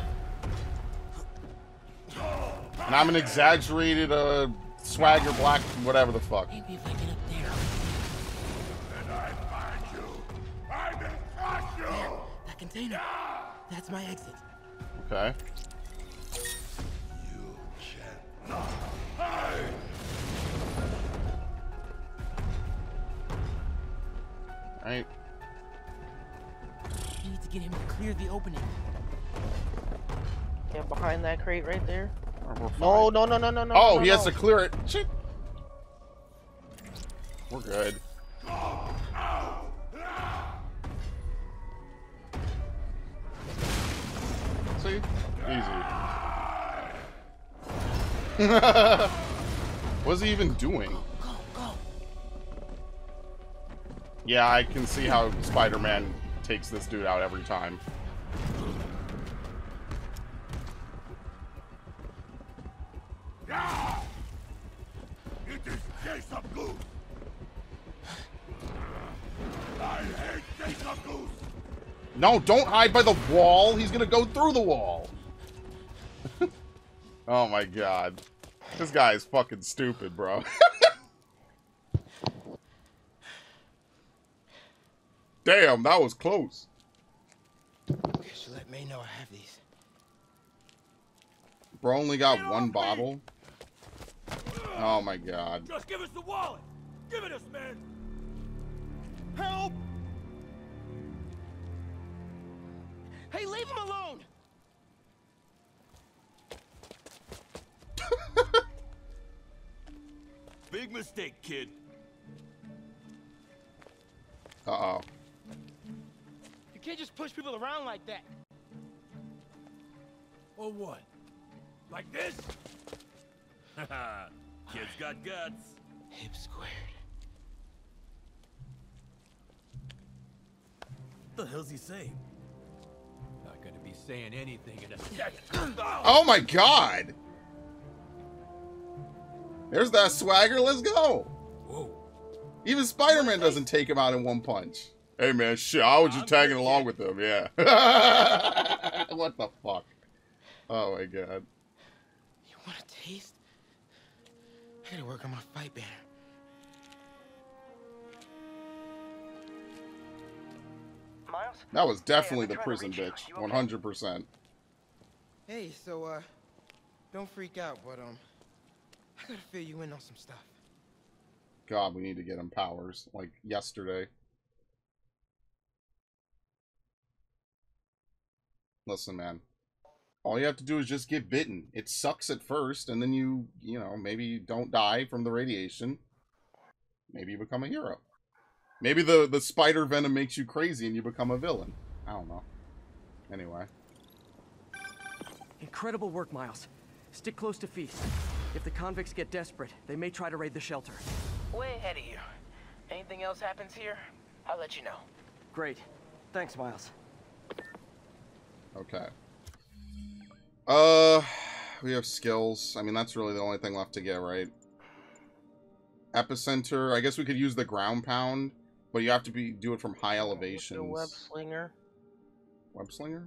And I'm an exaggerated, uh, swagger black, whatever the fuck. Maybe if I get up there. And I find you. I will crush you. That container. That's my exit. Okay. Hide. Alright. You need to get him to clear the opening. Get behind that crate right there. Alright, No, no, no, no, no, no. Oh, no, he has to clear it. Shit. We're good. What's he even doing? Yeah, I can see how Spider-Man takes this dude out every time. It is Jason Goose! I hate Jason Goose! No, don't hide by the wall. He's gonna go through the wall. Oh my god. This guy is fucking stupid, bro. Damn, that was close. Guess you let May know I have these. Bro only got one bottle. Oh my god. Just give us the wallet! Give it us, man! Help! Hey, leave him alone! Big mistake, kid. Uh-oh. You can't just push people around like that. Or what? Like this? Haha, kid's got guts. Hip squared. What the hell's he saying? Not gonna be saying anything in a second. Oh my god! There's that swagger, let's go! Even Spider-Man doesn't take him out in one punch. Hey man, shit, I was just tagging along with him, yeah. what the fuck? Oh my god. You want a taste? I gotta work on my fight banner. Miles? That was definitely Hey, the prison bitch. reach 100%. Hey, so, uh, don't freak out, but, um, I gotta fill you in on some stuff. God, we need to get him powers. Like, yesterday. Listen, man. All you have to do is just get bitten. It sucks at first, and then you, you know, maybe you don't die from the radiation. Maybe you become a hero. Maybe the, the spider venom makes you crazy and you become a villain. I don't know. Anyway. Incredible work, Miles. Stick close to Feast. If the convicts get desperate, they may try to raid the shelter. Way ahead of you. Anything else happens here, I'll let you know. Great. Thanks, Miles. Okay. Uh, we have skills. I mean, that's really the only thing left to get, right? Epicenter. I guess we could use the ground pound, but you have to be do it from high The elevations. web slinger. Web slinger?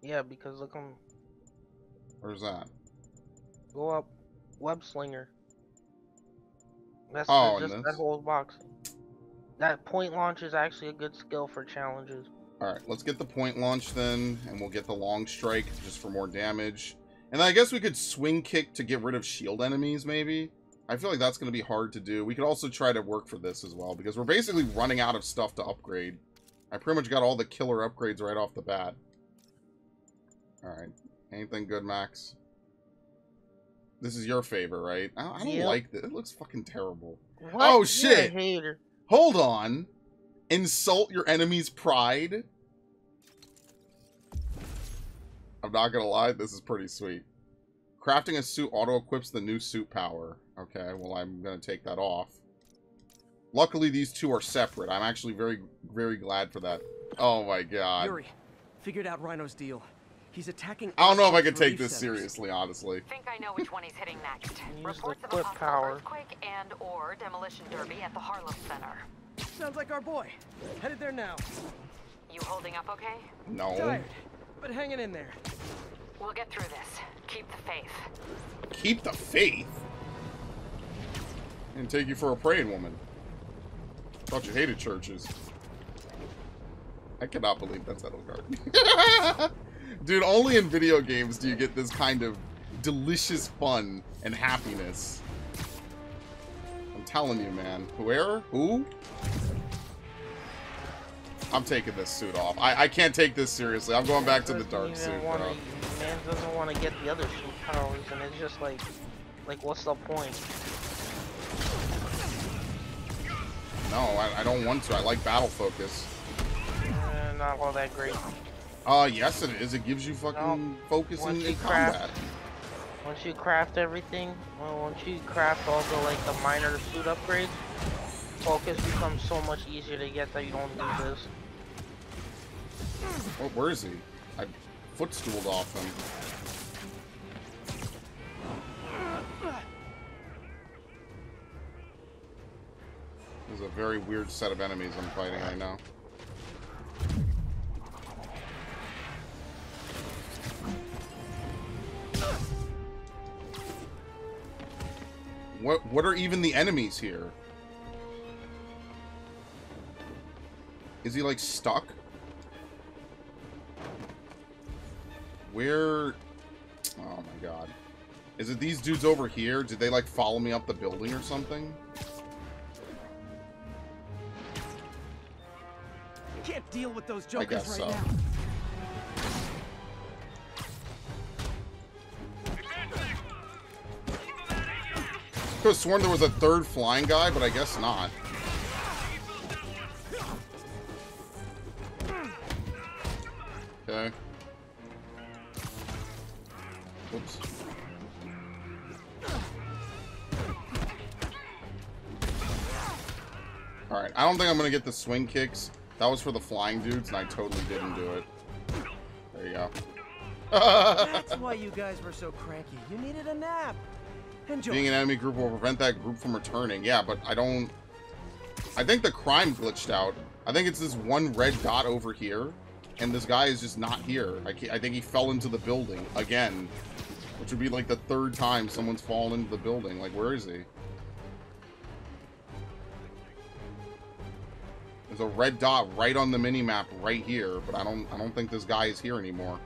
Yeah, because look on Where's that? go up. Web slinger. That's Oh, just that whole box. That point launch is actually a good skill for challenges. Alright, let's get the point launch then, and we'll get the long strike just for more damage. And I guess we could swing kick to get rid of shield enemies, maybe? I feel like that's going to be hard to do. We could also try to work for this as well, because we're basically running out of stuff to upgrade. I pretty much got all the killer upgrades right off the bat. Alright, anything good, Max? This is your favorite, right? I, I don't Yep. like this. It looks fucking terrible. What? Oh, You're a shit! hater. Hold on. Insult your enemy's pride? I'm not gonna lie, this is pretty sweet. Crafting a suit auto-equips the new suit power. Okay, well I'm gonna take that off. Luckily these two are separate. I'm actually very, very glad for that. Oh my god. Yuri, figured out Rhino's deal. He's attacking. I don't know if I Oscorp's could take this centers. seriously, honestly. think I know which one he's hitting next. Use Reports the of a clip possible power. earthquake and or demolition derby at the Harlem Center. Sounds like our boy. Headed there now. You holding up okay? No. Tired, but hanging in there. We'll get through this. Keep the faith. Keep the faith? And take you for a praying woman. Thought you hated churches. I cannot believe that's Edelgard. Dude, only in video games do you get this kind of delicious fun and happiness. I'm telling you, man. Where? Who? I'm taking this suit off. I, I can't take this seriously. I'm going back to the dark suit, wanna- bro. Man doesn't want to get the other suit powers, and it's just like, like, what's the point? No, I, I don't want to. I like battle focus. Eh, not all that great. Uh, yes, it is. It gives you fucking focus in, Once in you combat. once you craft everything, well, once you craft all the like the minor suit upgrades, focus becomes so much easier to get that you don't need this. Where, where is he? I footstooled off him. This is a very weird set of enemies I'm fighting right now. What what are even the enemies here? Is he like stuck? Where Oh my god. Is it these dudes over here? Did they like follow me up the building or something? Can't deal with those I jokers guess right so. now. Could have sworn there was a third flying guy, but I guess not. Okay. Oops. Alright, I don't think I'm gonna get the swing kicks. That was for the flying dudes, and I totally didn't do it. There you go. That's why you guys were so cranky. You needed a nap. Enjoy. Being an enemy group will prevent that group from returning. Yeah, but I don't... I think the crime glitched out. I think it's this one red dot over here, and this guy is just not here. I, I think he fell into the building again, which would be like the third time someone's fallen into the building. Like, where is he? There's a red dot right on the mini-map right here, but I don't I don't think this guy is here anymore.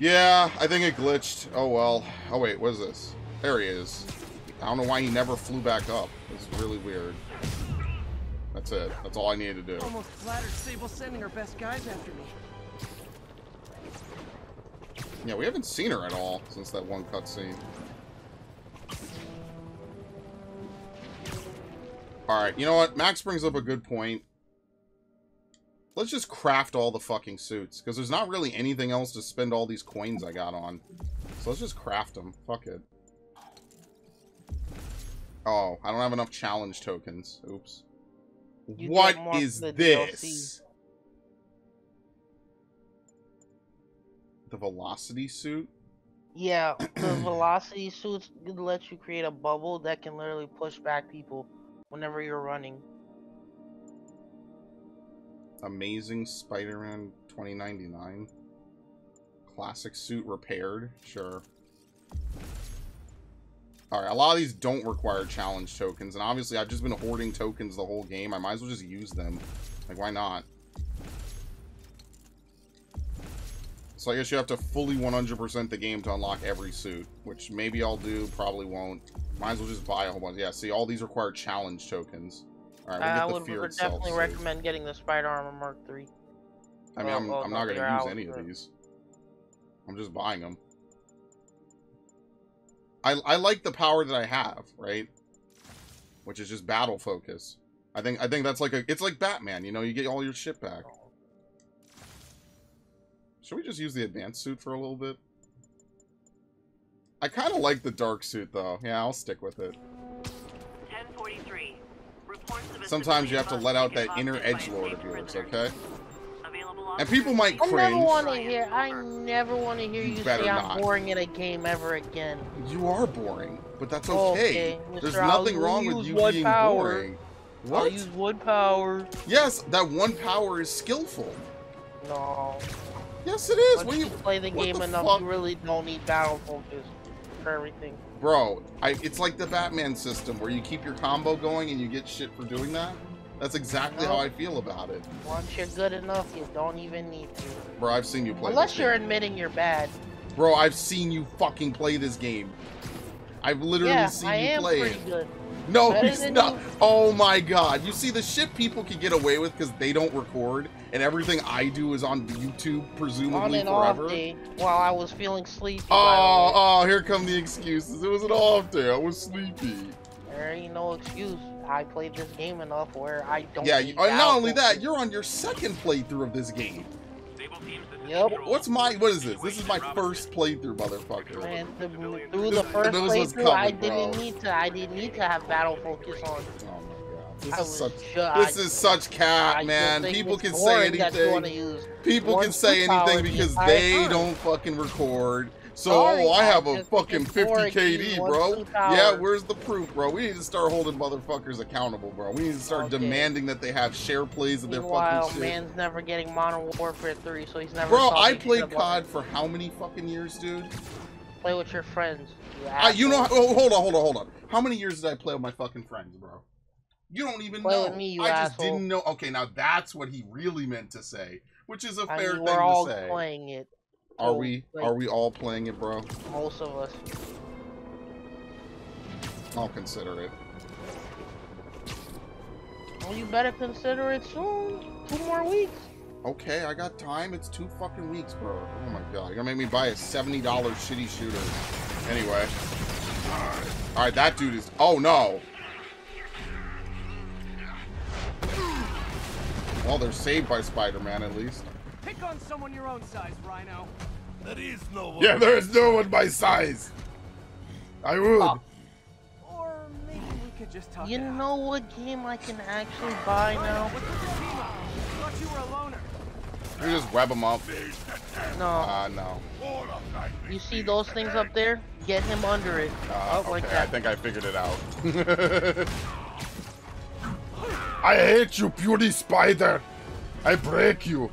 Yeah, I think it glitched. Oh well. Oh wait, what is this? There he is. I don't know why he never flew back up. It's really weird. That's it. That's all I needed to do. Almost flattered Sable sending her best guys after me. Yeah, we haven't seen her at all since that one cutscene. Alright, you know what? Max brings up a good point. Let's just craft all the fucking suits, because there's not really anything else to spend all these coins I got on. So let's just craft them. Fuck it. Oh, I don't have enough challenge tokens. Oops. You What is the this? DLC. The velocity suit? Yeah, the velocity suits let you create a bubble that can literally push back people whenever you're running. Amazing Spider-Man 2099. Classic suit repaired. Sure. Alright, a lot of these don't require challenge tokens, and obviously I've just been hoarding tokens the whole game. I might as well just use them. Like, why not? So I guess you have to fully 100% the game to unlock every suit, which maybe I'll do, probably won't. Might as well just buy a whole bunch. Yeah, see, all these require challenge tokens. Alright, I we'll would get the Fear re- itself definitely suit. recommend getting the Spider Armor Mark III. I mean, I'm, oh, I'm not going to use any of these. I'm just buying them. I, I like the power that I have, right? Which is just battle focus. I think I think that's like a it's like Batman, you know, you get all your shit back. Should we just use the advanced suit for a little bit? I kind of like the dark suit though. Yeah, I'll stick with it. 1043. Reports of a Sometimes you have to let out that inner edge lord of yours, okay? And people might cringe. I never want to hear. I never want to hear You you, say I'm not. boring in a game ever again. You are boring, but that's okay. Okay, There's Mr. I'll nothing wrong with you being power. boring. I'll use wood power. Yes, that one power is skillful. No. Yes, it is. Once When you you play the game the enough, fuck? you really don't need battle focus for everything. Bro, I, it's like the Batman system where you keep your combo going and you get shit for doing that. That's exactly how I feel about it. Once you're good enough, you don't even need to. Bro, I've seen you play Unless you're game. admitting you're bad. Bro, I've seen you fucking play this game. I've literally yeah, seen I you am play pretty it. good. No, Better he's not. you. Oh my god. You see, the shit people can get away with because they don't record, and everything I do is on YouTube, On presumably and forever. off day while I was feeling sleepy. Oh, oh, here come the excuses. It was an off day. I was sleepy. There ain't no excuse. I played this game enough where I don't. Yeah, you, uh, not only that, you're on your second playthrough of this game. Yep. What's my, what is this? This is my first playthrough, motherfucker. And the, through the first this was playthrough, I didn't bro. need to. I didn't need to have battle focus on. Oh This I is such, ju- this I- is such cat I man. People can say boring that you wanna anything. People can say anything because they don't fucking record. So, Sorry, I have a fucking 50 KD, bro. Yeah, where's the proof, bro? We need to start holding motherfuckers accountable, bro. We need to start Okay. demanding that they have share plays of their Meanwhile, fucking shit. man's never getting Modern Warfare 3, so he's never. Bro, I played COD for how many fucking years, dude? Play with your friends. You, I, you know, oh, hold on, hold on, hold on. How many years did I play with my fucking friends, bro? You don't even Play know. with me, you I just asshole. didn't know. Okay, now that's what he really meant to say, which is a I fair mean, thing we're all to say. playing it. Are we? like, Are we all playing it, bro? Most of us. I'll consider it. Well, you better consider it soon. Two more weeks. Okay, I got time. It's two fucking weeks, bro. Oh my god, you're gonna make me buy a seventy dollar shitty shooter. Anyway. All right, that dude is. Oh no. Well, they're saved by Spider-Man at least. Pick on someone your own size, Rhino. There is no one. Yeah, there is no one my size. I would. Or maybe we could just talk You it out. know what game I can actually buy now? What's with the team up? Thought you were a loner. You just web them up. No. Ah, no. You see those things up there? Get him under it. Uh, Up like okay, I think I figured it out. I hate you, beauty spider. I break you.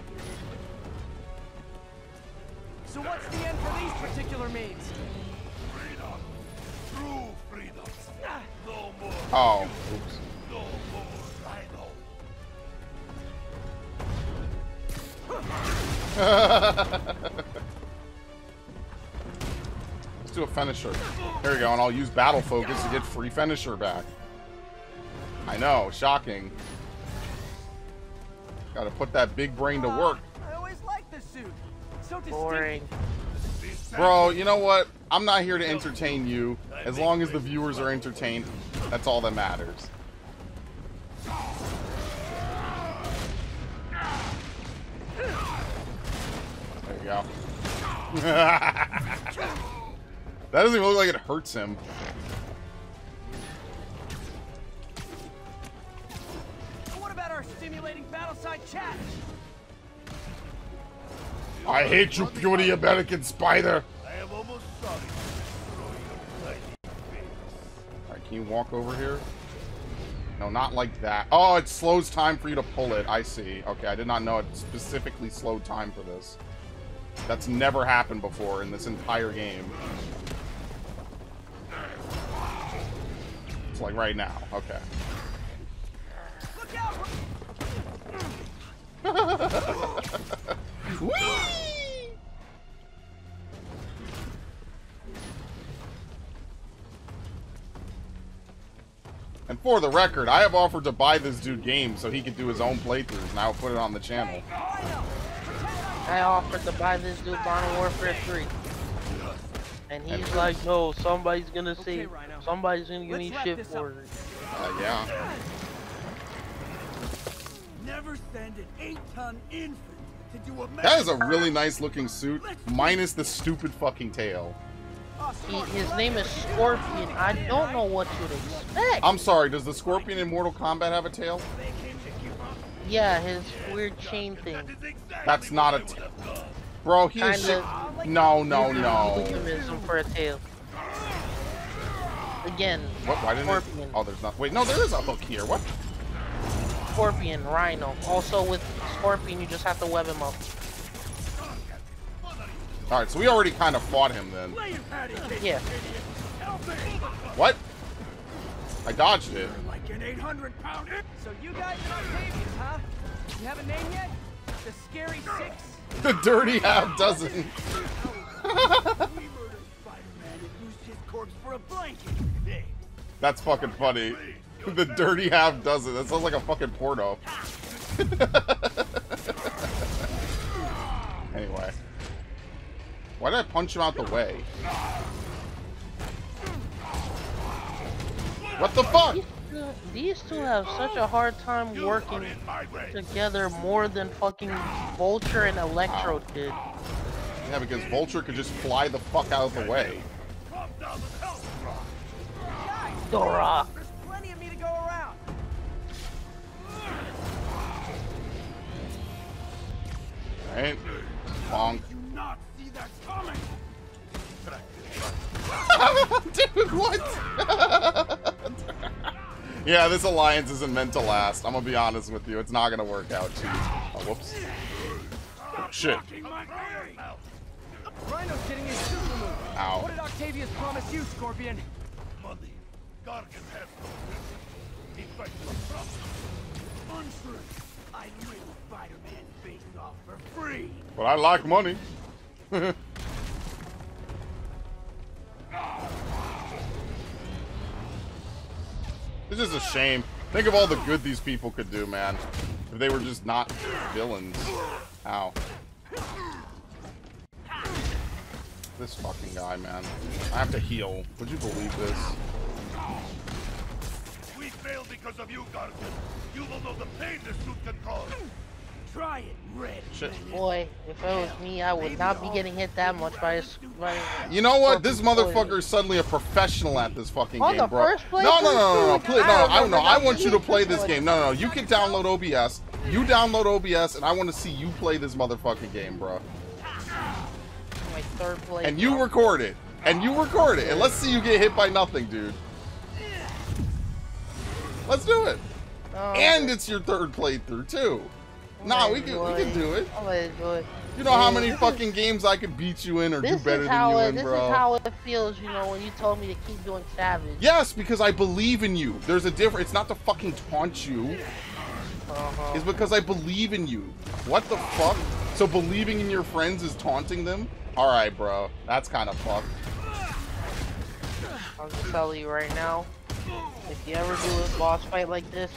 So what's the end for these particular means? True freedom. No more. Oh, oops. No more. Let's do a finisher. There we go, and I'll use battle focus to get free finisher back. I know, shocking. Gotta put that big brain to work. Ah, I always liked this suit. So. Boring. Bro, you know what? I'm not here to entertain you. As long as the viewers are entertained, that's all that matters. There you go. that doesn't even look like it hurts him. What about our stimulating battleside chat? I hate you, beauty American spider. I am almost sorry. Alright, can you walk over here? No, not like that. Oh, it slows time for you to pull it. I see. Okay, I did not know it specifically slowed time for this. That's never happened before in this entire game. It's like right now. Okay. Whee! And for the record, I have offered to buy this dude games so he could do his own playthroughs, and I'll put it on the channel. I offered to buy this dude Modern Warfare 3. And he's like, no, somebody's gonna say, somebody's gonna give me shit for it. Uh, yeah. Never send an eight-ton infant to do a That is a really nice looking suit, minus the stupid fucking tail. He, his name is Scorpion. I don't know what you'd expect. I'm sorry, does the Scorpion in Mortal Kombat have a tail? Yeah, his weird chain thing. That's not a tail. Bro, he is. Kinda- No, no, no. for a tail. Again, What? Why didn't it? Scorpion. Oh, there's not. Wait, no, there is a hook here. What? Scorpion, Rhino. Also with Scorpion, you just have to web him up. Alright, so we already kind of fought him then. Yeah. What? I dodged it. Like an 800 pound. So you guys in Octavius, huh? You have a name yet? The Scary Six? The dirty half dozen. We murdered Spider-Man and used his corpse for a blanket. Hey, That's fucking funny. The dirty half dozen. That sounds like a fucking porno. anyway. Why did I punch him out the way? What the fuck? These two, these two have such a hard time working together more than fucking Vulture and Electro did. Yeah, because Vulture could just fly the fuck out of the way. Dora. Right? Bonk. Not see that coming. Dude, what? yeah, this alliance isn't meant to last. I'm gonna be honest with you. It's not gonna work out. Jeez. Oh, whoops. Shit. Rhino's getting his suit removed. Ow. What did Octavius promise you, Scorpion? Money. Gargan has no He free. But I like money. it's just a shame. Think of all the good these people could do, man. If they were just not villains. Ow. This fucking guy, man. I have to heal. Would you believe this? We failed because of you, Gargan. You will know the pain this suit can cause. Try it, Red. Shit. Boy, if it was me, I would not be getting hit that much by a s- by a- You know what? This motherfucker is suddenly a professional at this fucking On game, the bro. first no, no, no, no, no, playthrough, please, no, I no, I, remember no, I want you to play this game. No, no, no, you can download OBS. You download OBS, and I want to see you play this motherfucking game, bro. my third play. And you record it. And you record it. And let's see you get hit by nothing, dude. Let's do it. Oh, and it's your third playthrough, too. Nah, we can, we can do it. I'm gonna do it. You know how many fucking games I could beat you in or do better than you it, in, this bro. is how it feels, you know, when you told me to keep doing Savage. Yes, because I believe in you. There's a difference. It's not to fucking taunt you. Uh-huh. It's because I believe in you. What the fuck? So believing in your friends is taunting them? Alright, bro. That's kind of fucked. I'll just tell you right now, if you ever do a boss fight like this,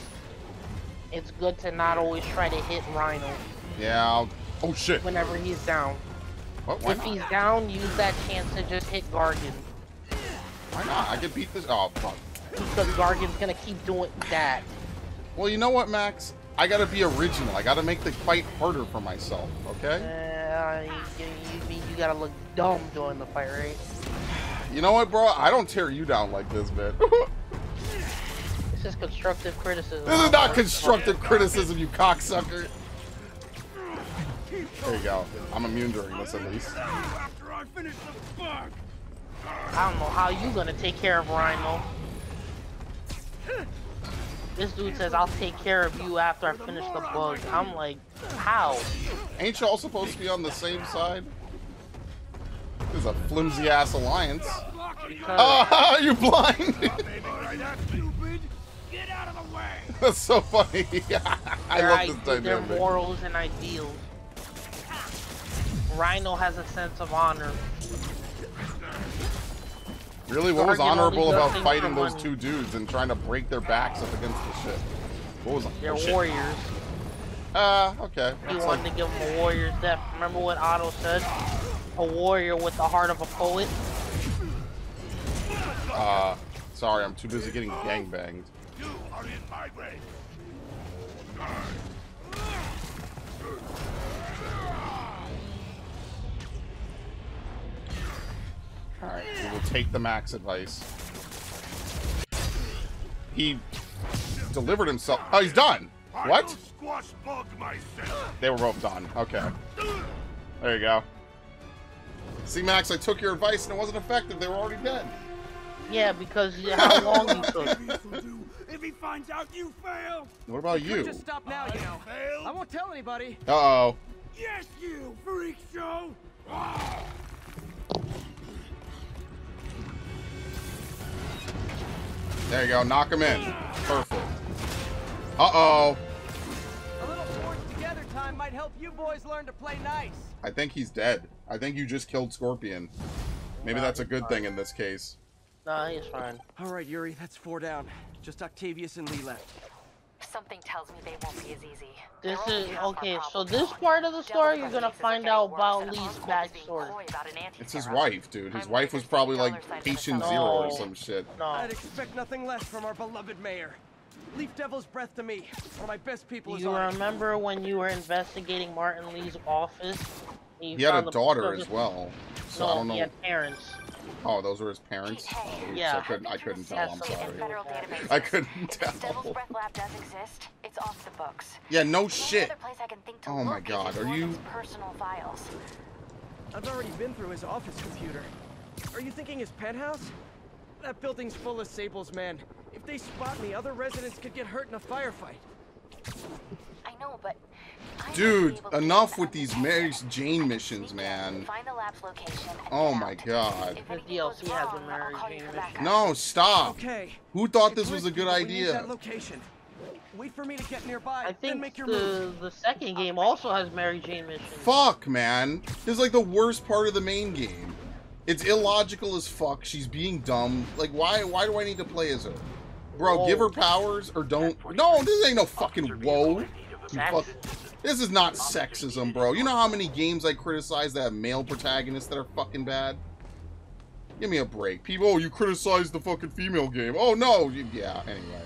it's good to not always try to hit Rhino Yeah. I'll... Oh, shit. whenever he's down. What? Why if not? he's down, use that chance to just hit Gargan. Why not? I can beat this. Oh, fuck. Because Gargan's gonna keep doing that. Well, you know what, Max? I gotta be original. I gotta make the fight harder for myself, okay? Uh, you, you, mean you gotta look dumb during the fight, right? You know what, bro? I don't tear you down like this, man. This is constructive criticism. This is not constructive criticism, you cocksucker. There you go. I'm immune during this at least. I finish the bug. I don't know how you gonna take care of Rhino. This dude says I'll take care of you after I finish the bug. I'm like, how? Ain't y'all supposed to be on the same side? This is a flimsy ass alliance. Oh, you blind! That's so funny. I Their love this Their morals and ideals. Rhino has a sense of honor. Really, what was honorable about fighting those money. two dudes and trying to break their backs up against the ship? What was They're oh, warriors. Uh, okay. He That's wanted like, to give him a warrior's death. Remember what Otto said? A warrior with the heart of a poet. uh, sorry, I'm too busy getting gangbanged. You are in my way. Alright, we will take the max advice. He delivered himself. Oh, he's done. What? squash bug myself. They were both done. Okay. There you go. See, Max, I took your advice and it wasn't effective. They were already dead. Yeah, because of how long you took. If he finds out you failed. What about you? Just stop now, you know. I won't tell anybody. Uh-oh. Yes, you freak show. There you go. Knock him in. Perfect. Uh-oh. A little forced together time might help you boys learn to play nice. I think he's dead. I think you just killed Scorpion. Maybe that's a good thing in this case. Nah, he's fine. All right, Yuri, that's four down. Just Octavius and Li left. Something tells me they won't be as easy. This is only half our okay. So this part of the story, you're gonna find out about Li's Oscorp is backstory. coy about an anti-terror. It's his wife, dude. His wife was probably like patient zero or some shit. No. I'd expect nothing less from our beloved mayor. Leave Devil's Breath to me. One of my best people is You on it. remember when you were investigating Martin Li's office? He had a daughter as well. So no, I don't know. he had parents. Oh, those were his parents. Oh, Yeah. I couldn't. I couldn't tell. I'm sorry. I couldn't If Devil's tell. Breath Lab does exist, it's off the books. Yeah, no shit. other place I can think to Oh my God, are you- personal files. I've already been through his office computer. Are you thinking his penthouse? That building's full of Sable's men. If they spot me, other residents could get hurt in a firefight. I know, but Dude, enough with these Mary Jane missions, man. find the lab's location. and Oh my god. The DLC has a Mary Jane mission. No, stop. Okay. Who thought this was a good but we need that idea? Wait for me to get nearby, I then think make your the move. the second game also has Mary Jane missions. Fuck, man. This is like the worst part of the main game. It's illogical as fuck. She's being dumb. Like, why? Why do I need to play as her? Bro, give her powers or don't. No, this ain't no fucking whoa. You fuck. This is not sexism, bro. You know how many games I criticize that have male protagonists that are fucking bad? Give me a break. People, oh, you criticize the fucking female game. Oh, no. You- Yeah, anyway.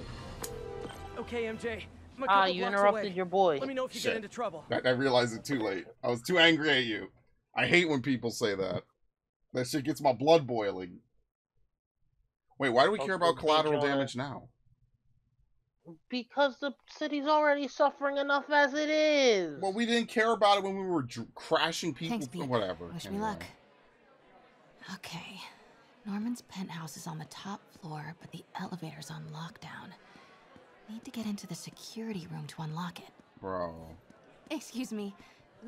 Okay, MJ. Ah, couple you interrupted away. your boy. Let me know if you Shit. get into trouble. I, I realized it too late. I was too angry at you. I hate when people say that. That shit gets my blood boiling. Wait, why do we care about collateral damage now? Because the city's already suffering enough as it is. Well, we didn't care about it when we were dr- crashing people. Thanks, Pete. Whatever. Wish Anyway. me luck. Okay. Norman's penthouse is on the top floor, but the elevator's on lockdown. Need to get into the security room to unlock it. Bro. Excuse me.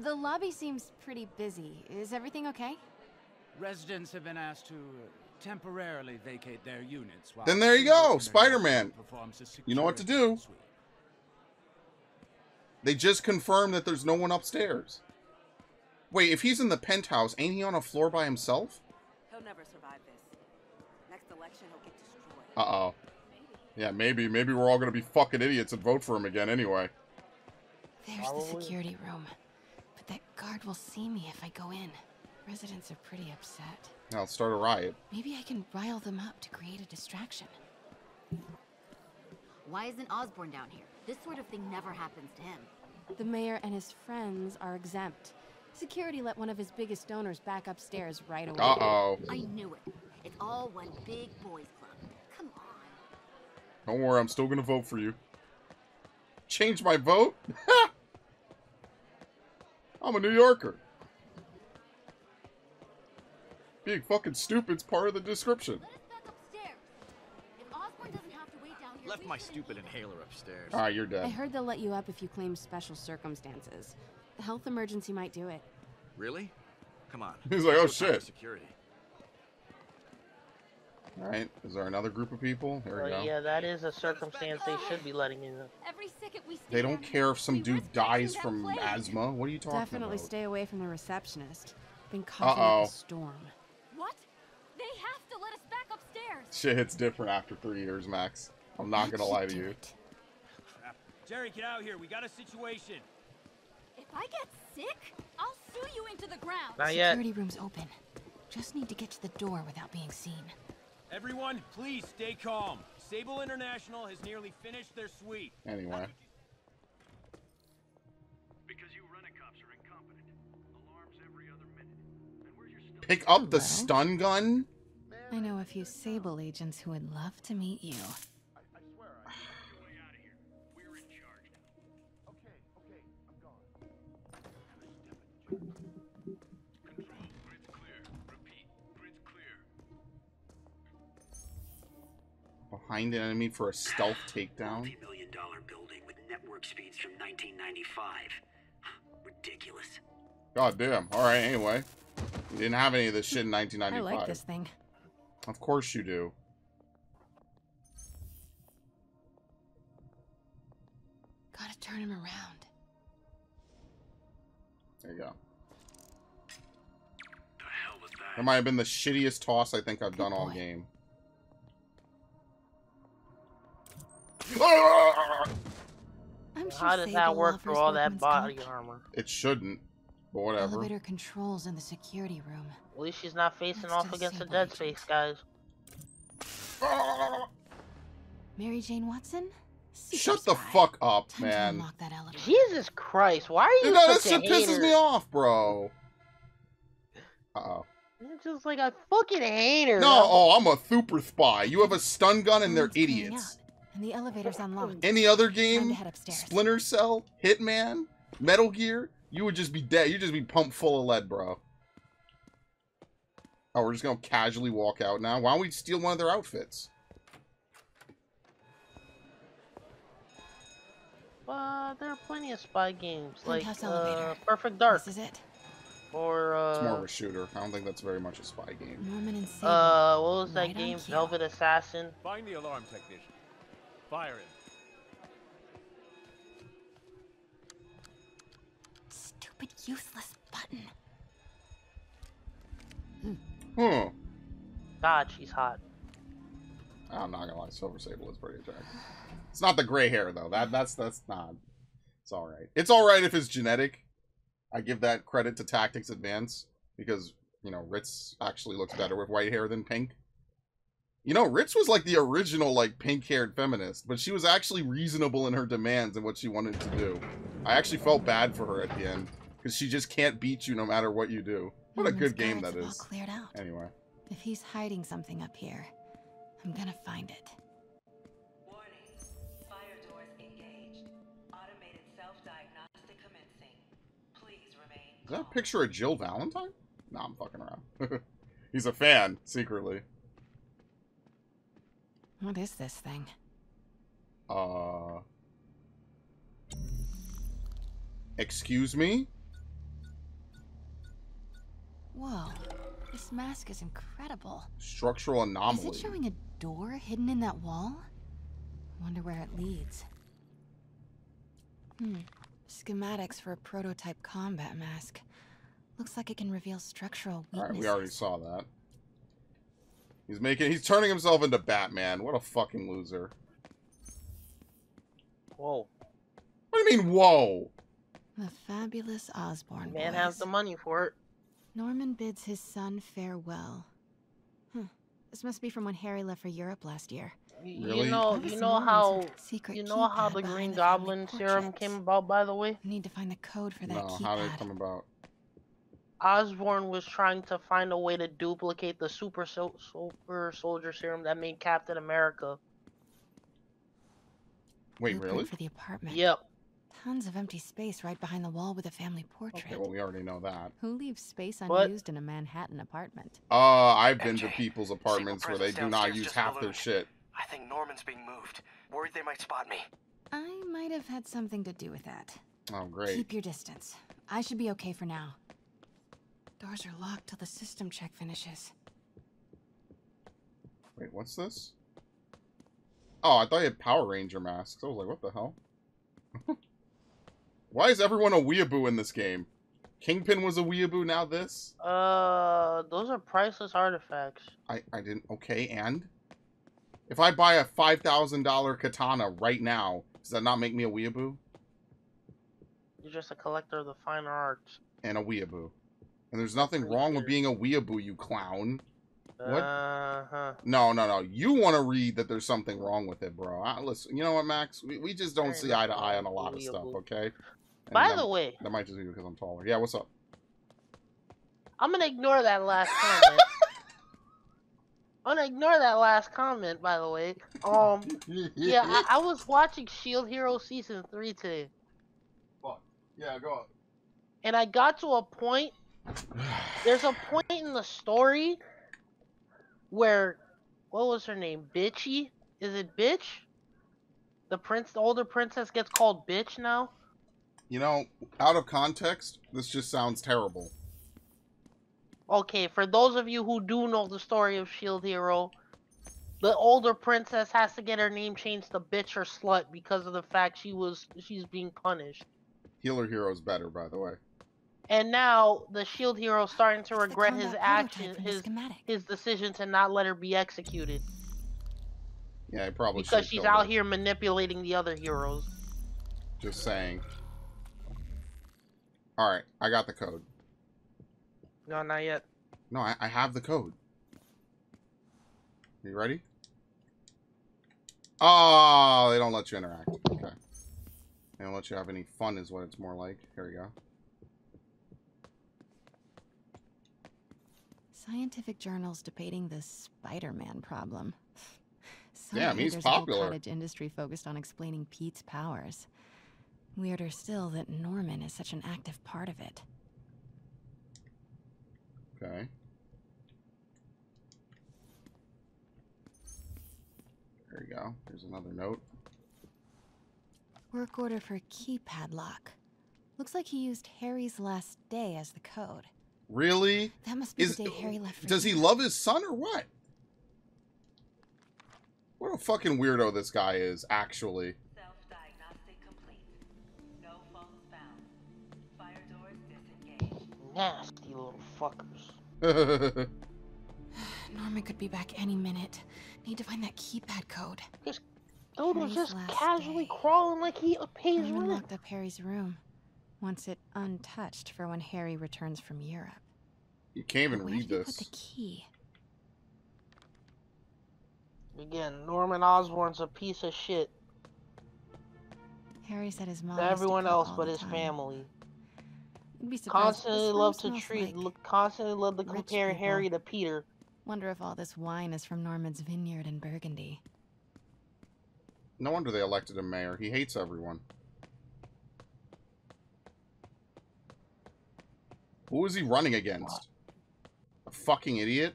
The lobby seems pretty busy. Is everything okay? Residents have been asked to uh, temporarily vacate their units while Then there you go, Spider-Man. You know what to security do. They just confirmed that there's no one upstairs. Wait, if he's in the penthouse, ain't he on a floor by himself? He'll never survive this. Next election, he'll get destroyed. Uh-oh. Yeah, maybe. Maybe we're all gonna be fucking idiots and vote for him again anyway. There's the security room. But that guard will see me if I go in. Residents are pretty upset. Now let's start a riot. Maybe I can rile them up to create a distraction. Why isn't Osborn down here? This sort of thing never happens to him. The mayor and his friends are exempt. Security let one of his biggest donors back upstairs right away. Uh-oh. I knew it. It's all one big boys club. Come on. Don't worry, I'm still gonna vote for you. Change my vote? I'm a New Yorker. Being fucking stupid's part of the description. If Osborn doesn't have to wait down here, Left my stupid inhaler upstairs. Alright, you're dead. I heard they'll let you up if you claim special circumstances. The health emergency might do it. Really? Come on. He's like, "Oh, go talk to shit." Security. Alright, is there another group of people? Here we But go. yeah, that is a circumstance they should be letting you know. Every second we They don't care if some dude dies from asthma. What are you talking Definitely about? stay away from the receptionist. Been coughing Uh-oh. up a storm. What? They have to let us back upstairs. Shit hits different after three years, Max. I'm not gonna lie to you. Jerry, get out here. We got a situation. If I get sick, I'll sue you into the ground. Not yet. Security room's open. Just need to get to the door without being seen. Everyone, please stay calm. Sable International has nearly finished their sweep. Anyway. Because you rent-a-cops are incompetent. Alarms every other minute. And where's your still Pick up the stun gun? I know a few Sable agents who would love to meet you. i swear Behind an enemy for a stealth takedown? Multi-million dollar building with network speeds from 1995. Ridiculous. God damn. Alright, anyway. You didn't have any of this shit in 1995. I like this thing. Of course you do. Gotta turn him around. There you go. That might have been the shittiest toss I think I've done all game. Couldn't you How does that work law through first all that body armor? It shouldn't, but whatever. Elevator controls in the security room. At least she's not facing Let's off against a dead space, guys. Mary Jane Watson? Super Shut the spy. fuck up, Time to man. unlock that elevator. Jesus Christ, why are you You know, that such shit a pisses me off, bro. Uh oh. It's just like a fucking hater. her. No, oh, I'm a super spy. You have a stun gun and they're idiots. And the elevator's unlocked. Any other game. Splinter Cell, Hitman, Metal Gear, you would just be dead. You'd just be pumped full of lead, bro. Oh, we're just gonna casually walk out now. Why don't we steal one of their outfits? Uh, there are plenty of spy games like uh. Perfect Dark This is it. or uh, It's more of a shooter. I don't think that's very much a spy game. Norman and Sable. uh, what was that Right game? Velvet Assassin. Find the alarm technician. Fire him. Stupid useless button. Hmm. God, she's hot. I'm not gonna lie, Silver Sable is pretty attractive. It's not the gray hair though. That that's that's not. It's all right. It's all right if it's genetic. I give that credit to Tactics Advance because you know Ritz actually looks better with white hair than pink. You know, Ritz was like the original like pink-haired feminist, but she was actually reasonable in her demands and what she wanted to do. I actually felt bad for her at the end because she just can't beat you no matter what you do. What a good game that is. all cleared out. Anyway. If he's hiding something up here, I'm gonna find it. Fire doors engaged. Automated self-diagnostic commencing. Please remain. That a picture of Jill Valentine? No, I'm fucking around. He's a fan, secretly. What is this thing? Uh. Excuse me? Whoa, this mask is incredible. Structural anomaly. Is anomaly. it showing a door hidden in that wall? Wonder where it leads. Hmm. Schematics for a prototype combat mask. Looks like it can reveal structural Alright, we already saw that. He's making. He's turning himself into Batman. What a fucking loser. Whoa, What do you mean, whoa? The fabulous Osborn man boys. has the money for it. Norman bids his son farewell. Huh. This must be from when Harry left for Europe last year. Really? You know, you know how secret you know how the Green the family Goblin serum came about. By the way, Need to find the code for that No, keypad. how did it come about? Osborn was trying to find a way to duplicate the super so- super soldier serum that made Captain America. Wait, Blueprint really? For the apartment. Yep. Tons of empty space right behind the wall with a family portrait. Okay, well, we already know that. Who leaves space What? unused in a Manhattan apartment? Uh, I've been to people's apartments where they do not use just half their shit. I think Norman's being moved. Worried they might spot me. I might have had something to do with that. Oh, great. Keep your distance. I should be okay for now. Doors are locked till the system check finishes. Wait, what's this? Oh, I thought you had Power Ranger masks. I was like, what the hell? Why is everyone a weeaboo in this game? Kingpin was a weeaboo, now this? Uh, those are priceless artifacts. I, I didn't... Okay, and? If I buy a $5,000 katana right now, does that not make me a weeaboo? You're just a collector of the fine arts. And a weeaboo. And there's nothing wrong with being a weeaboo, you clown. What? Uh huh. No, no, no. You want to read that there's something wrong with it, bro. I, listen, you know what, Max? We, we just don't see eye to eye on a lot of stuff, okay? And By that- the way, That might just be because I'm taller. Yeah, what's up? I'm gonna ignore that last comment. I'm gonna ignore that last comment. By the way, um, yeah, I, I was watching Shield Hero season three today, Fuck. Yeah, go on. and I got to a point. There's a point in the story where, what was her name? Bitchy? Is it Bitch? The prince, the older princess, gets called Bitch now. You know, out of context, this just sounds terrible. Okay, for those of you who do know the story of Shield Hero, the older princess has to get her name changed to bitch or slut because of the fact she was she's being punished. Healer Hero's better, by the way. And now the Shield Hero's starting to regret his action, prototype from the his his decision to not let her be executed Yeah, I probably because should've she's out her. here manipulating the other heroes. Just saying. Alright, I got the code. No, not yet. No, I, I have the code. You ready? Oh, they don't let you interact. Okay. They don't let you have any fun is what it's more like. Here we go. Scientific journals debating the Spider-Man problem. So Damn, weird he's there's a popular. cottage industry focused on explaining Pete's powers. Weirder still that Norman is such an active part of it. Okay. There you go. Here's another note. Work order for keypad lock. Looks like he used Harry's last day as the code. Really? That must be Is- the day Harry left for Does he love his son or what? What a fucking weirdo this guy is, actually. Nasty little fuckers. Norman could be back any minute. Need to find that keypad code. Dude was just casually day. crawling like he pays Norman rent. locked up Harry's room. Wants it untouched for when Harry returns from Europe. You can't even Where read did he put this. the key? Again, Norman Osborn's a piece of shit Harry said his mom. to everyone else but his time. family. Constantly room love to treat, like. look, constantly love to compare people. Harry to Peter. Wonder if all this wine is from Norman's vineyard in Burgundy. No wonder they elected him mayor. He hates everyone. Who is he running against? A fucking idiot?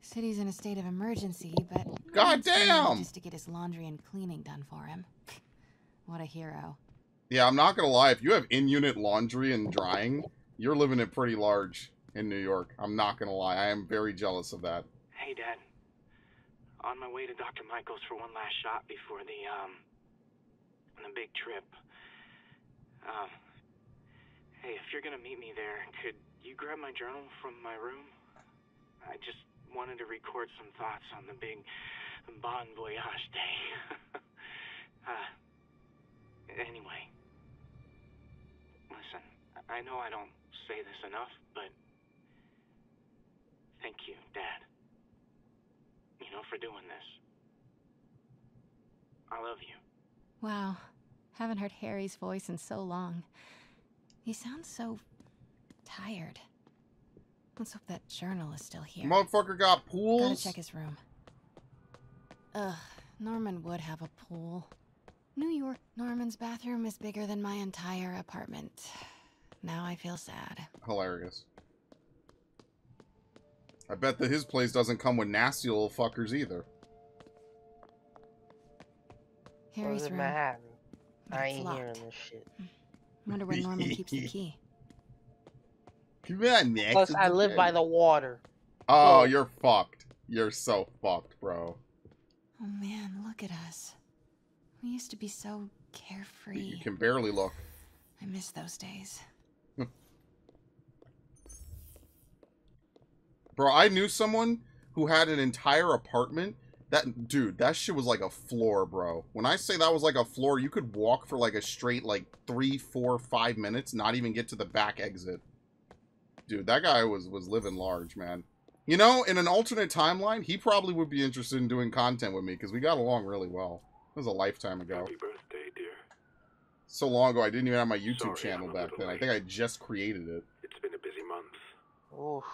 City's in a state of emergency, but God Norman's doing it damn! Just to get his laundry and cleaning done for him. what a hero. Yeah, I'm not gonna lie. If you have in-unit laundry and drying, you're living it pretty large in New York. I'm not gonna lie. I am very jealous of that. Hey, Dad. On my way to Dr. Michael's for one last shot before the, um, the big trip. Um, hey, if you're gonna meet me there, could you grab my journal from my room? I just wanted to record some thoughts on the big Bon Voyage day. uh, anyway. Listen, I I know I don't say this enough, but thank you, Dad. You know, for doing this. I love you. Wow. Haven't heard Harry's voice in so long. He sounds so tired. Let's hope that journal is still here. Motherfucker got Gotta pools. check his room. Ugh, Norman would have a pool. New York Norman's bathroom is bigger than my entire apartment. Now I feel sad. Hilarious. I bet that his place doesn't come with nasty little fuckers either. Harry's Or in room. Manhattan. But I it's ain't hearing this shit. Wonder where Norman keeps the key. Come on, Max. Plus, I live okay. by the water. Oh, So- you're fucked. You're so fucked, bro. Oh man, look at us. We used to be so carefree. You can barely look. I miss those days. Bro, I knew someone who had an entire apartment. That dude, that shit was like a floor, bro. When I say that was like a floor, you could walk for like a straight like three, four, five minutes, not even get to the back exit. Dude, that guy was was living large, man. You know, in an alternate timeline, he probably would be interested in doing content with me because we got along really well. It was a lifetime ago. Happy birthday, dear. So long ago, I didn't even have my YouTube Sorry, channel I'm back little then. I think I just created it. It's been a busy month. Oof.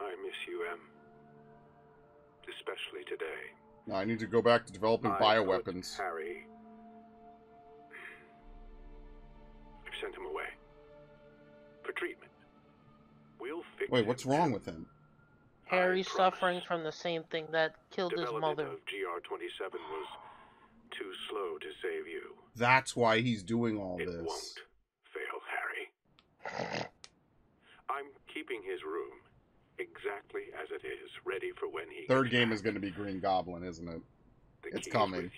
I miss you, Em. Especially today. Now I need to go back to developing I bioweapons. Harry. I've sent him away. For treatment. We'll fix Wait, him. what's wrong with him? Harry's suffering from the same thing that killed his Development mother. of GR27 was too slow to save you. That's why he's doing all It this. won't fail, Harry. I'm keeping his room exactly as it is, ready for when he Third game is going to be Green Goblin, isn't it? It's coming.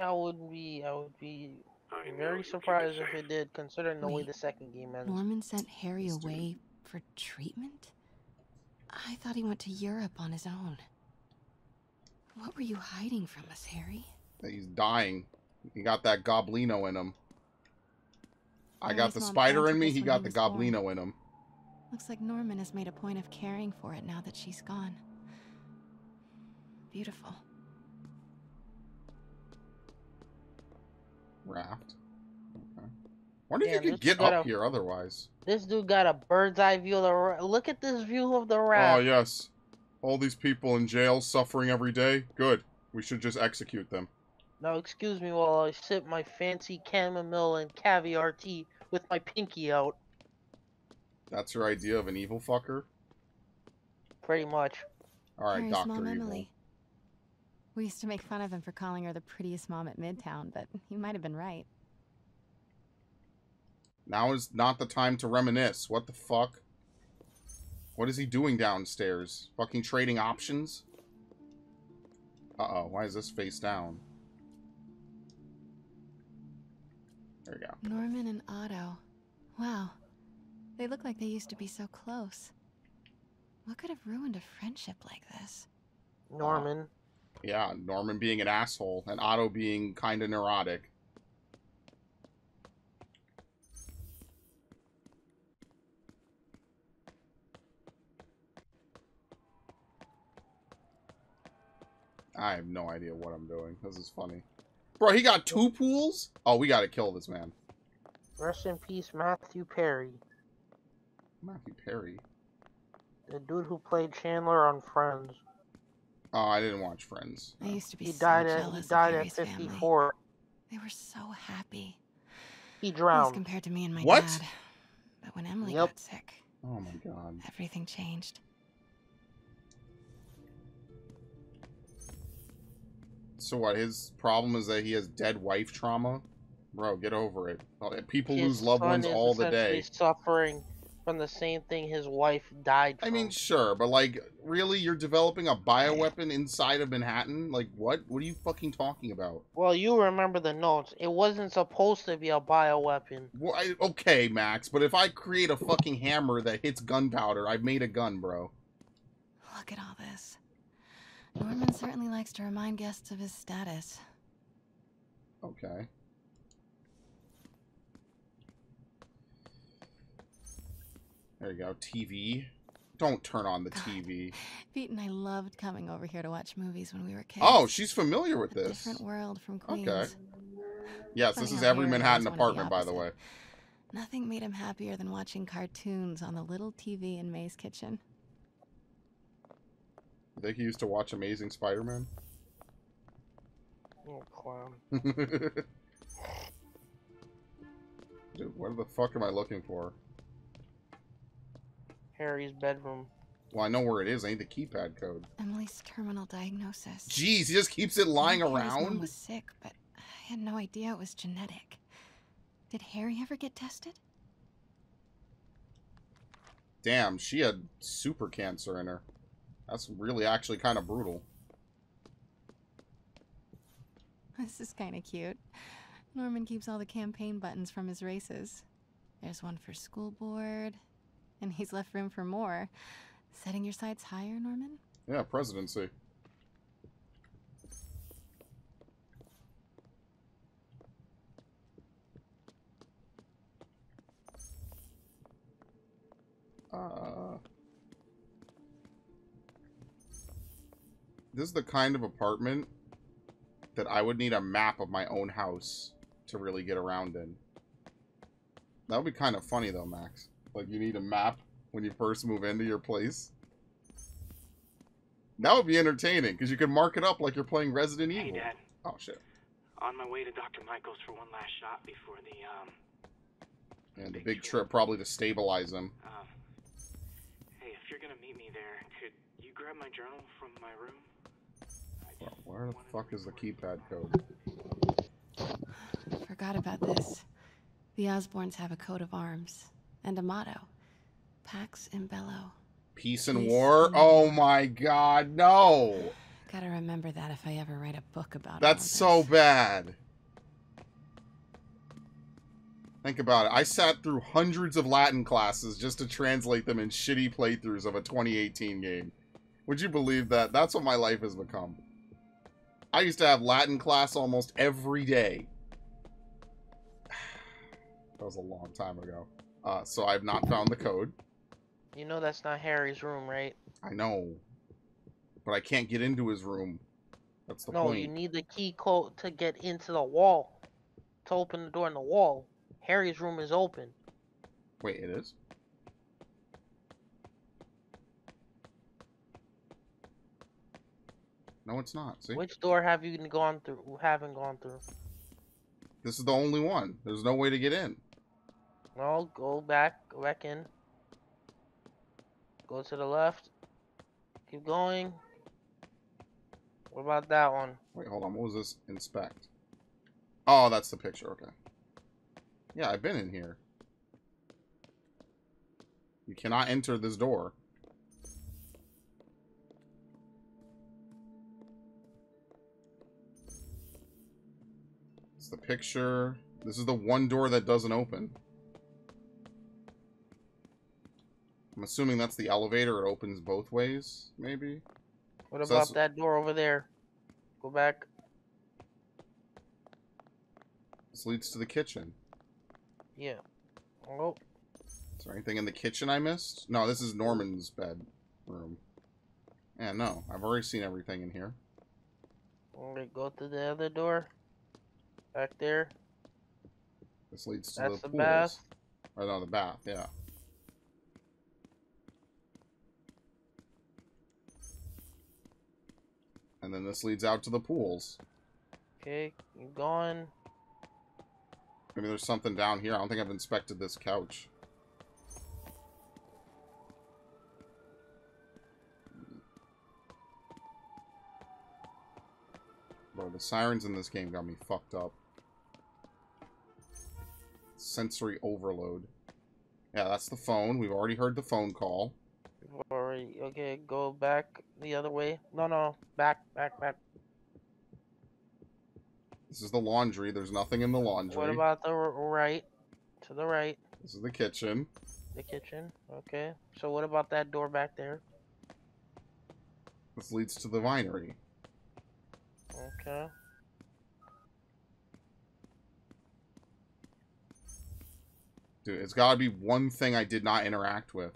I would be, I would be I very you it surprised if it did, considering the way the second game ends. Norman sent Harry away for treatment? I thought he went to Europe on his own. What were you hiding from us, Harry? He's dying. He got that goblino in him. I got the spider in me. He got he the was born. goblino in him. Looks like Norman has made a point of caring for it now that she's gone. Beautiful. Raft. Okay. Wonder if Damn, you could get up a- here otherwise. This dude got a bird's eye view of the. ra- Look at this view of the raft. Oh, yes. All these people in jail suffering every day. Good. We should just execute them. Now, excuse me while I sip my fancy chamomile and caviar tea with my pinky out. That's your idea of an evil fucker? Pretty much. All right, Harry's Doctor mom, Evil. Emily. We used to make fun of him for calling her the prettiest mom at Midtown, but he might have been right. Now is not the time to reminisce. What the fuck? What is he doing downstairs? Fucking trading options? Uh-oh, why is this face down? There we go. Norman and Otto. Wow. They look like they used to be so close. What could have ruined a friendship like this? Norman. Yeah, Norman being an asshole and Otto being kind of neurotic. I have no idea what I'm doing. This is funny. Bro, he got two pools? Oh, we gotta kill this man. Rest in peace, Matthew Perry. Matthew Perry. The dude who played Chandler on Friends. Oh, I didn't watch Friends. I used to be He so died at he of died at Harry's family. 54. They were so happy. He At drowned. least compared to me and my What? dad. But when Emily Yep. got sick, Oh my god. everything changed. So what, his problem is that he has dead wife trauma? Bro, get over it. People His lose loved ones all the essentially day. suffering from the same thing his wife died from. I mean, sure, but like, really, you're developing a bioweapon inside of Manhattan? Like, what? What are you fucking talking about? well, you remember the notes. It wasn't supposed to be a bioweapon. Well, I, okay, Max, but if I create a fucking hammer that hits gunpowder, I've made a gun, bro. Look at all this. Norman certainly likes to remind guests of his status. Okay. There you go. TV. Don't turn on the TV. Pete and I loved coming over here to watch movies when we were kids. Oh, she's familiar with A this. different world from Queens. Okay. Yes, Funny this is every Manhattan of the apartment, by the way. Nothing made him happier than watching cartoons on the little TV in May's kitchen. You think he used to watch Amazing Spider-Man? Oh, clown. Dude, what the fuck am I looking for? Harry's bedroom. Well, I know where it is. I need the keypad code. Emily's terminal diagnosis. Jeez, he just keeps it lying I knew mom around? was sick, but I had no idea it was genetic. Did Harry ever get tested? Damn, she had super cancer in her. That's really actually kind of brutal. This is kind of cute. Norman keeps all the campaign buttons from his races. There's one for school board, and he's left room for more. Setting your sights higher, Norman? Yeah, presidency. Uh, this is the kind of apartment that I would need a map of my own house to really get around in. That would be kind of funny though, Max. Like you need a map when you first move into your place. That would be entertaining because you can mark it up like you're playing Resident Hey, Evil. Dad. Oh shit! On my way to Dr. Michaels for one last shot before the, um, And the big trip probably to stabilize him. um... Hey, if you're gonna meet me there, could you grab my journal from my room? Where the fuck is the keypad code? Forgot about this. The Osborns have a coat of arms and a motto Pax in Bello. Peace and war? Oh my god, no! Gotta remember that if I ever write a book about it. That's so bad. Think about it. I sat through hundreds of Latin classes just to translate them in shitty playthroughs of a 2018 game. Would you believe that? That's what my life has become. I used to have Latin class almost every day. That was a long time ago. Uh, so I've not found the code. You know that's not Harry's room, right? I know. But I can't get into his room. That's the no, point. you need the key code to get into the wall. To open the door in the wall. Harry's room is open. Wait, it is? No, it's not. See? Which door have you gone through? Haven't gone through? This is the only one. There's no way to get in. No, go back. Go back in. Go to the left. Keep going. What about that one? Wait, hold on. What was this? Inspect. Oh, that's the picture. Okay. Yeah, I've been in here. You cannot enter this door. It's the picture. This is the one door that doesn't open. I'm assuming that's the elevator. It opens both ways, maybe? What So about that's- that door over there? Go back. This leads to the kitchen. Yeah. Oh, Is there anything in the kitchen I missed? No, this is Norman's bedroom. Yeah, no. I've already seen everything in here. alright, go to the other door. Back there. This leads to That's the the pools. bath. Or no, the bath, yeah. And then this leads out to the pools. Okay, keep going. Maybe there's something down here. I don't think I've inspected this couch. Bro, the sirens in this game got me fucked up. Sensory overload. Yeah, that's the phone. We've already heard the phone call. Okay, go back the other way. No, no, back, back, back. This is the laundry. There's nothing in the laundry. What about the right? To the right, This is the kitchen. the kitchen. Okay. So what about that door back there? This leads to the vinery. Okay. Dude, it's got to be one thing I did not interact with.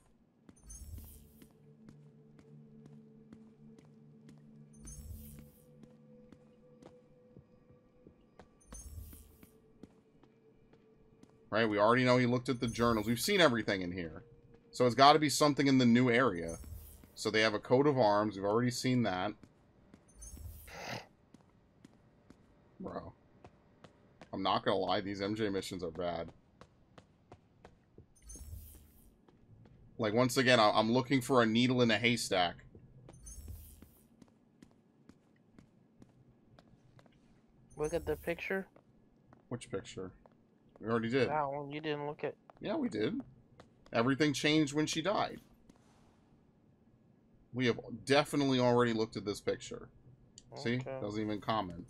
Right? We already know he looked at the journals. We've seen everything in here. So it's got to be something in the new area. So they have a coat of arms. We've already seen that. Bro. I'm not to lie. These MJ missions are bad. Like, once again, I- I'm looking for a needle in a haystack. Look at the picture. Which picture? We already did. That one you didn't look at. Yeah, we did. Everything changed when she died. We have definitely already looked at this picture. See? Okay. Doesn't even comment.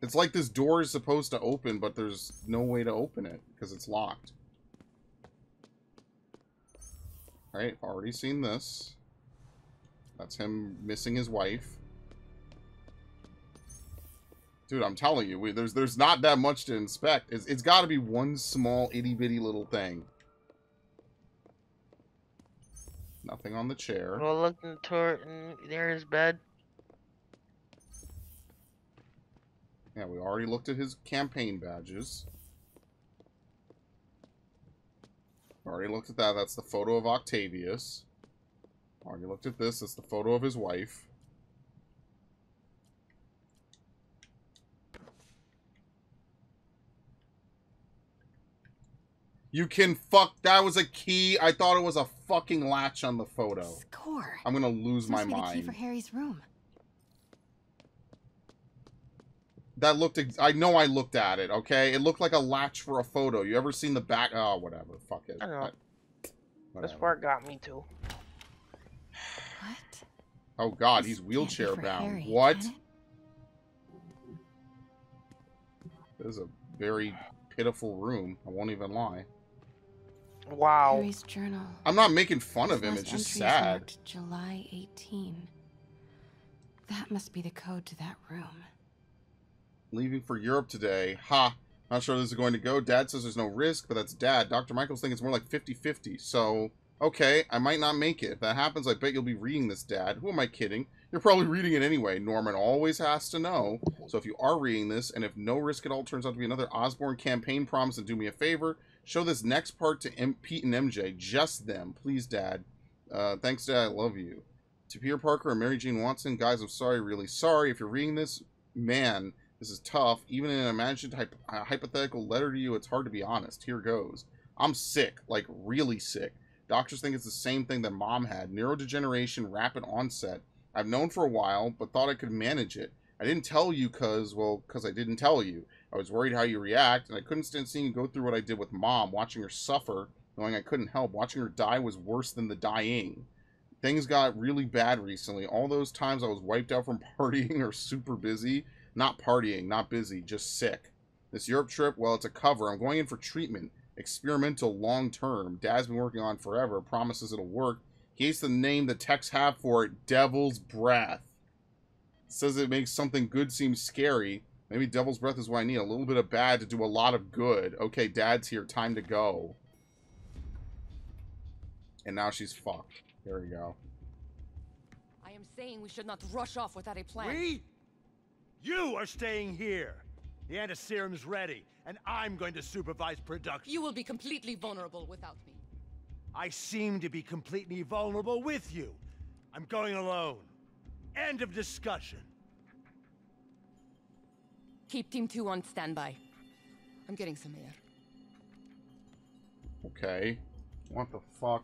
It's like this door is supposed to open, but there's no way to open it because it's locked. Alright, already seen this. That's him missing his wife. Dude, I'm telling you, we, there's there's not that much to inspect. It's, it's got to be one small itty bitty little thing. Nothing on the chair. Well, look in the tour mm, near his bed. Yeah, we already looked at his campaign badges. Already looked at that. That's the photo of Octavius. Already looked at this. That's the photo of his wife. You can fuck. That was a key. I thought it was a fucking latch on the photo. Core. I'm gonna lose my Must be the key for mind. Harry's room. That looked. Ex- I know I looked at it. Okay, it looked like a latch for a photo. You ever seen the back? Oh, whatever. Fuck it. I don't know. I- This whatever. part got me too. What? Oh God, he's wheelchair bound. Harry, what? can This is a very pitiful room. I won't even lie. Wow. Harry's journal. I'm not making fun of him. It's just sad. July 18. That must be the code to that room. Leaving for Europe today. Ha! Not sure this is going to go. Dad says there's no risk, but that's Dad. Dr. Michaels thinks it's more like 50-50. So, okay, I might not make it. If that happens, I bet you'll be reading this, Dad. Who am I kidding? You're probably reading it anyway. Norman always has to know. So if you are reading this, and if no risk at all turns out to be another Osborn campaign promise, then do me a favor. Show this next part to M Pete and MJ. Just them. Please, Dad. Uh, thanks, Dad. I love you. To Peter Parker and Mary Jane Watson, guys, I'm sorry, really sorry. If you're reading this, man, this is tough. Even in an imagined hy hypothetical letter to you, it's hard to be honest. Here goes. I'm sick, like really sick. Doctors think it's the same thing that mom had neurodegeneration, rapid onset. I've known for a while, but thought I could manage it. I didn't tell you because, well, because I didn't tell you. I was worried how you react, and I couldn't stand seeing you go through what I did with mom, watching her suffer, knowing I couldn't help. Watching her die was worse than the dying. Things got really bad recently. All those times I was wiped out from partying or super busy. Not partying, not busy, just sick. This Europe trip, well, it's a cover. I'm going in for treatment. Experimental, long term. Dad's been working on forever. Promises it'll work. He hates the name the techs have for it, Devil's Breath. Says it makes something good seem scary. Maybe Devil's Breath is what I need. A little bit of bad to do a lot of good. Okay, Dad's here. Time to go. And now she's fucked. There we go. I am saying we should not rush off without a plan. We? You are staying here. The antiserum's ready, and I'm going to supervise production. You will be completely vulnerable without me. I seem to be completely vulnerable with you. I'm going alone. End of discussion. Keep Team 2 on standby. I'm getting some air. Okay. What the fuck?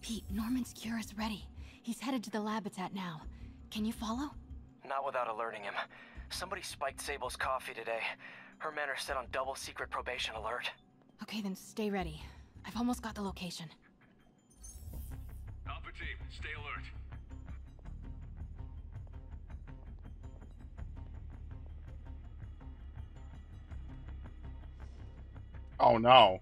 Pete, Norman's cure is ready. He's headed to the lab it's at now. Can you follow? Not without alerting him. Somebody spiked Sable's coffee today. Her men are set on double secret probation alert. Okay, then stay ready. I've almost got the location. Alpha team, stay alert. Oh no.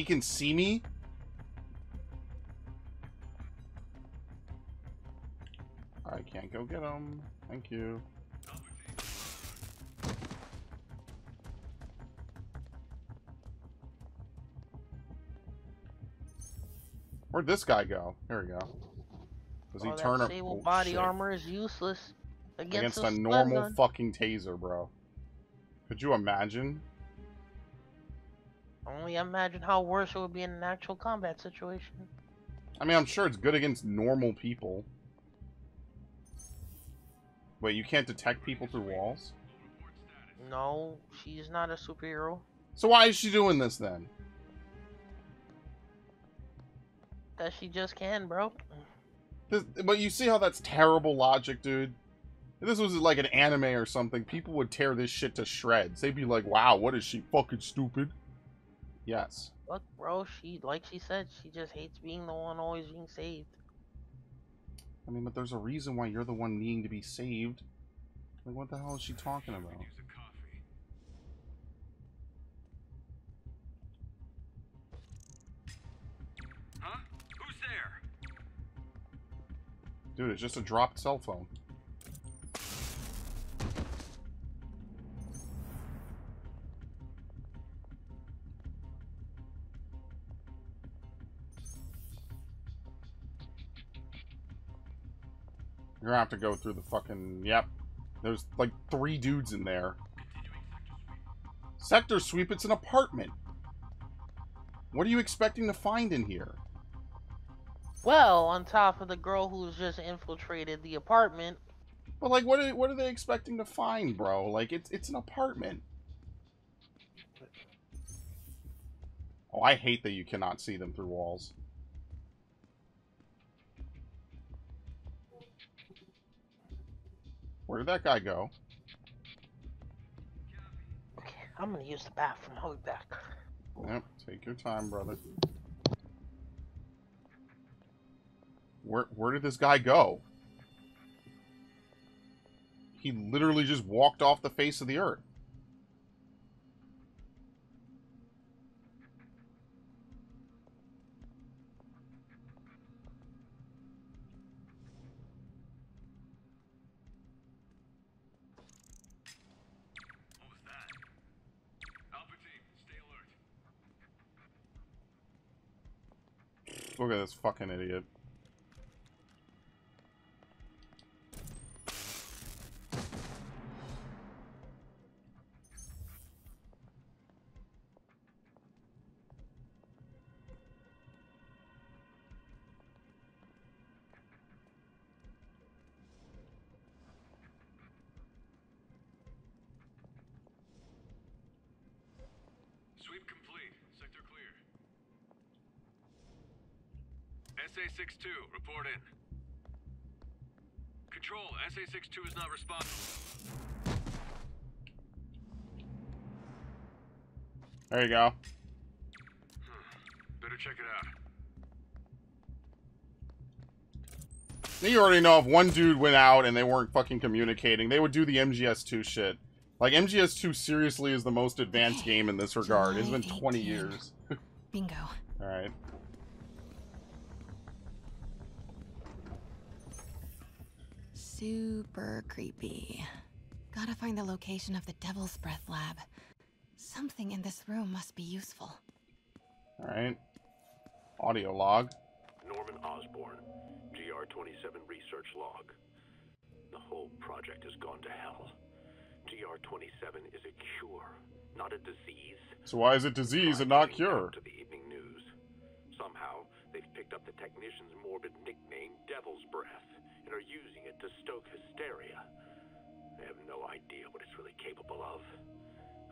He can see me? I can't go get him. Thank you. Where'd this guy go? Here we go. Does he Oh, turn that up? Oh, body shit. armor is useless against, against a stun normal fucking taser, bro? Could you imagine? Only imagine how worse it would be in an actual combat situation. I mean, I'm sure it's good against normal people. Wait, you can't detect people through walls? No, she's not a superhero. So why is she doing this then? That she just can, bro. This, but you see how that's terrible logic, dude? If this was like an anime or something, people would tear this shit to shreds. They'd be like, wow, what is she, fucking stupid? Yes. Look, bro, she like she said, she just hates being the one always being saved. I mean, but there's a reason why you're the one needing to be saved. Like, what the hell is she talking about? Huh? Who's there? Dude, it's just a dropped cell phone. You're gonna have to go through the fucking. Yep. There's like three dudes in there. Sector sweep, it's an apartment. What are you expecting to find in here? Well, on top of the girl who's just infiltrated the apartment. But like, what are what are they expecting to find, bro? Like, it's it's an apartment. Oh, I hate that you cannot see them through walls. Where did that guy go? Okay, I'm gonna use the bathroom. I'll be back. Yep, take your time, brother. Where where did this guy go? He literally just walked off the face of the earth. Look at this fucking idiot. SA-62, report in. Control, SA-62 is not responding. There you go. Hmm, better check it out. You already know if one dude went out and they weren't fucking communicating, they would do the MGS2 shit. Like, MGS2 seriously is the most advanced game in this regard. It's been 20 years. Bingo. Alright. Super creepy. Gotta find the location of the Devil's Breath lab. Something in this room must be useful. Alright. Audio log. Norman Osborn, GR27 research log. The whole project has gone to hell. GR27 is a cure, not a disease. So why is it disease and not cure? To the evening news. Somehow, they've picked up the technician's morbid nickname, Devil's Breath, and are using it to stoke hysteria. They have no idea what it's really capable of.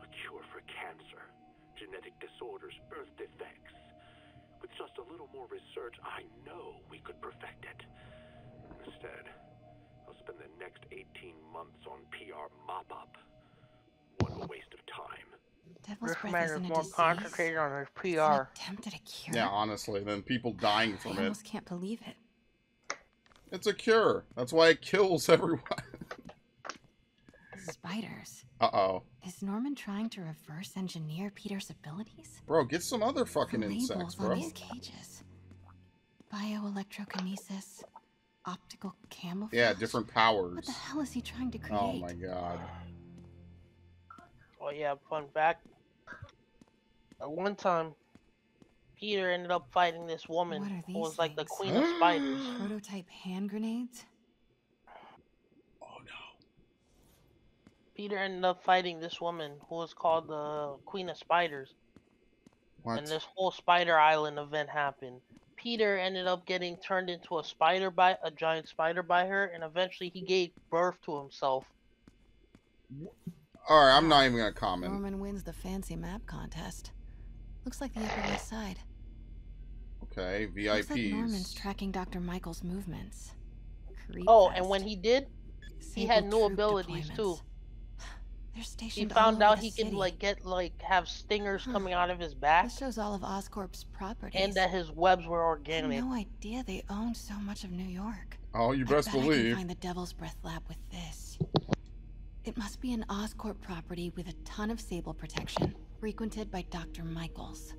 A cure for cancer, genetic disorders, birth defects. With just a little more research, I know we could perfect it. Instead, I'll spend the next 18 months on PR mop-up. What a waste of time. Devil's Rick Breath isn't is a more disease. concentrated on his PR. Attempt at a cure. Yeah, honestly, than people dying I from it. almost can't believe it. It's a cure. That's why it kills everyone. Spiders. Uh-oh. Is Norman trying to reverse engineer Peter's abilities? Bro, get some other fucking the insects, labels bro. on these cages. Bioelectrokinesis. Optical camouflage. Yeah, different powers. What the hell is he trying to oh create? Oh my god. Oh yeah, fun fact. At one time, Peter ended up fighting this woman What are who was these like the queen of spiders. Prototype hand grenades? Oh no. Peter ended up fighting this woman who was called the queen of spiders. What? And this whole Spider Island event happened. Peter ended up getting turned into a spider by a giant spider by her, and eventually he gave birth to himself. Alright, I'm not even gonna comment. Norman wins the fancy map contest. Looks like the Upper West Side. Okay, Looks like Norman's tracking Dr. Michael's movements. Creep Oh, fest. and when he did, he had new abilities too. They're He stationed found all over out the he can like get like have stingers coming out of his back, This shows all of Oscorp's properties. and that his webs were I had organic. no idea they owned so much of New York. Oh, you I best bet I can believe. find the Devil's Breath lab with this. It must be an Oscorp property with a ton of Sable protection, frequented by Dr. Michaels.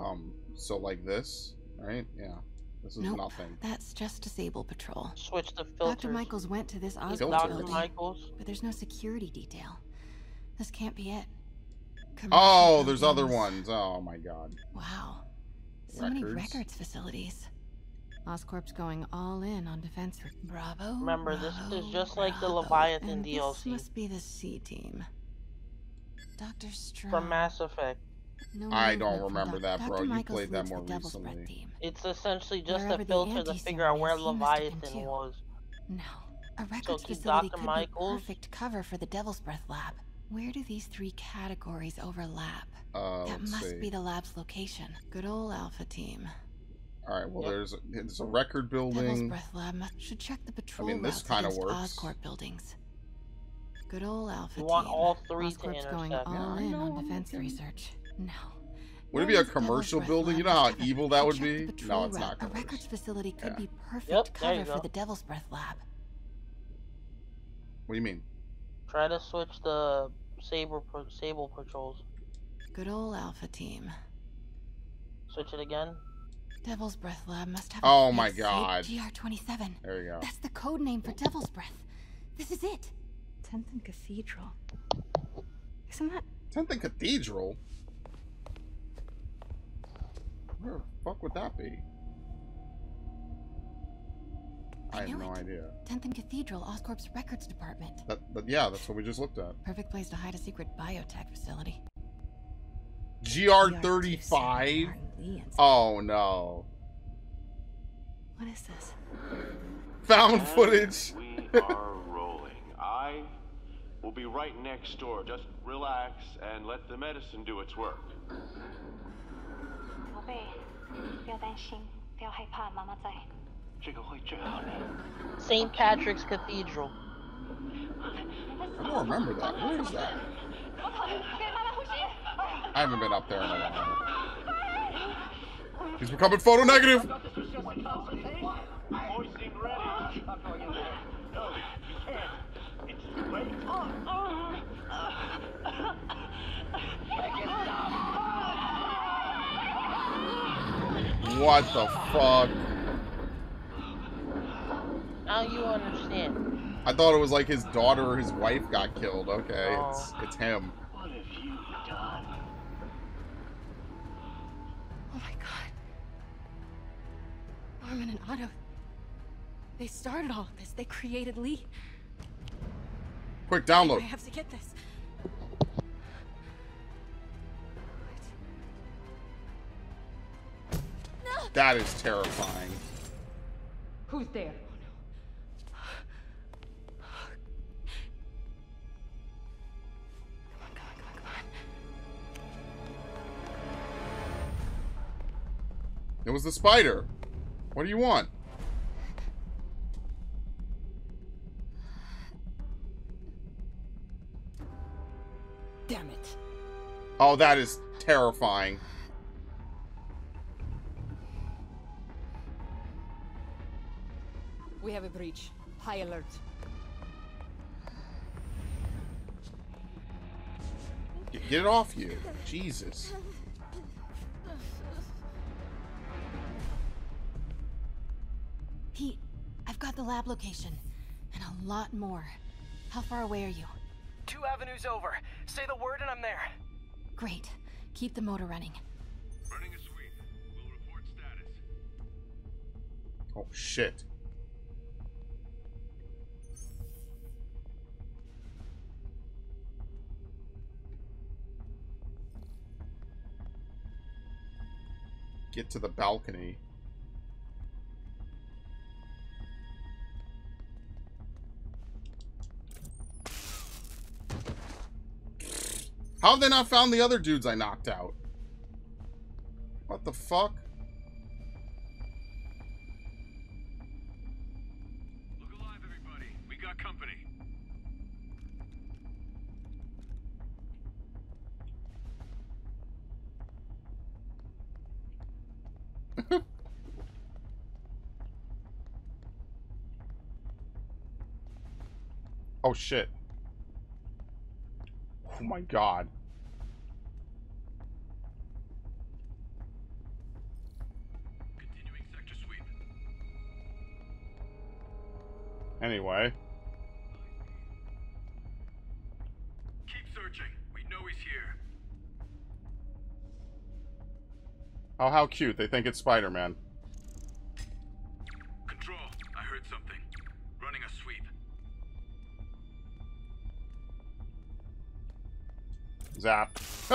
Um, so like this, right? Yeah. This is Nope, nothing. that's just a Sable patrol. Switch the Dr. Michaels went to this It's Oscorp Dr. building, Michaels. but there's no security detail. This can't be it. Oh, Commercial there's other ones. Oh my god. Wow. So many Records. records facilities. Oscorp's going all in on defense. Bravo. Remember, this is just like the. Leviathan and This DLC must be the C team. Doctor Strange. from Mass Effect. No I don't movement remember Doc- that, bro. Dr. You Michaels played that more the recently. It's essentially just Wherever a filter to figure out where is, he must have been Leviathan too. was. No. A records keep facility Dr. could Michaels- be perfect cover for the Devil's Breath lab. Where do these three categories overlap? Uh, that must see. be the lab's location. Good old Alpha team. Alright, well, Yep. there's, there's a record building. Devil's building. Breath Lab must- should check the patrol I mean, this kinda against works. Oscorp buildings. Good old Alpha You want all three to Oscorp's going all Yeah, in on defense looking. research. No. Would it be a commercial building? You know how must have a- evil that would be? No, it's route. not A records facility could Yeah. be perfect Yep, cover for the Devil's Breath lab. What do you mean? Try to switch the saber sable patrols. Good old Alpha team. Switch it again. Devil's Breath Lab must have. Oh my God. GR27. There you go. That's the code name for Devil's Breath. This is it. 10th and Cathedral. Isn't that 10th and Cathedral? Where the fuck would that be? I have no it. idea. 10th and Cathedral, Oscorp's records department. That, that, yeah, that's what we just looked at. Perfect place to hide a secret biotech facility. GR35? Oh no. What is this? Found footage. we are rolling. I will be right next door. Just relax and let the medicine do its work. 宝贝，不要担心，不要害怕，妈妈在。这个会治好你。 St. Patrick's Cathedral. I don't remember that. Where is that? I haven't been up there in a while. He's becoming photo negative. What the fuck? Now you understand. I thought it was like his daughter or his wife got killed. Okay, it's it's him. What have you done? Oh my god. Norman and Otto. They started all of this. They created Li. Quick download. I download. have to get this. That is terrifying. Who's there? It was the spider. What do you want? Damn it. Oh, that is terrifying. We have a breach. High alert. Get get it off you. Jesus. Pete, I've got the lab location. And a lot more. How far away are you? Two avenues over. Say the word and I'm there. Great. Keep the motor running. Running a sweep. We'll report status. Oh shit. Get to the balcony. How have they not found the other dudes I knocked out? What the fuck? Oh shit. Oh my god. Continuing sector sweep. Anyway. Keep searching. We know he's here. Oh, how cute. They think it's Spider-Man. Zap.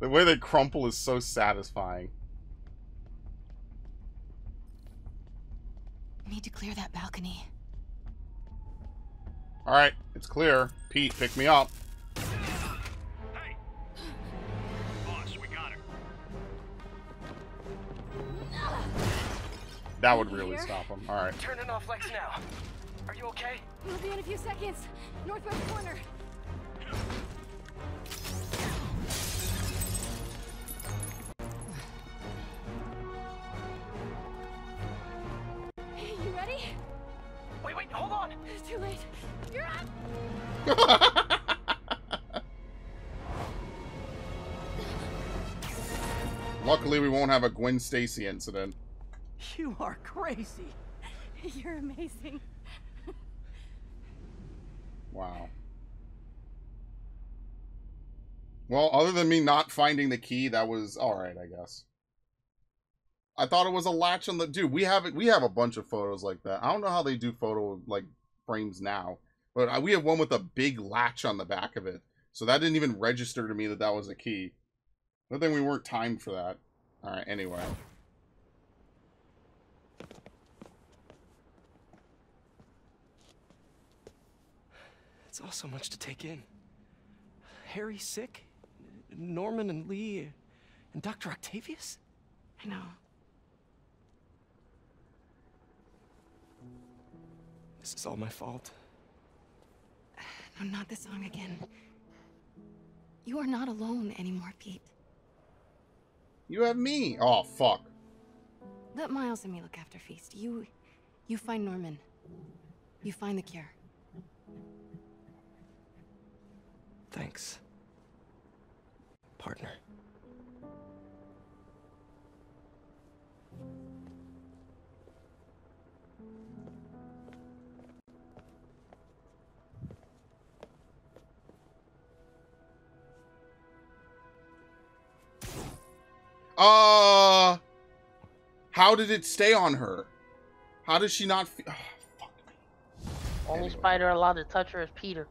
the way they crumple is so satisfying. Need to clear that balcony. Alright, it's clear. Pete, pick me up. Boss, we got her. That would really stop him. Alright. Turning off Lex now. Are you okay? We'll be in a few seconds. Northwest corner. Too late. You're up. Luckily, we won't have a Gwen Stacy incident. You are crazy. You're amazing. Wow. Well, other than me not finding the key, that was alright, I guess. I thought it was a latch on the dude. We have. We have a bunch of photos like that. I don't know how they do photo like frames now, but I, we have one with a big latch on the back of it. So that didn't even register to me that that was a key. Good thing we weren't timed for that. All right. Anyway. It's all so much to take in. Harry sick? Norman and Li and Dr. Octavius? I know. This is all my fault. No, not the song again. You are not alone anymore, Pete. You have me. Oh fuck. Let Miles and me look after Feast. You, you find Norman. You find the cure. Thanks. Partner. Uh, how did it stay on her? How did she not? Fe- Only spider allowed to touch her is Peter.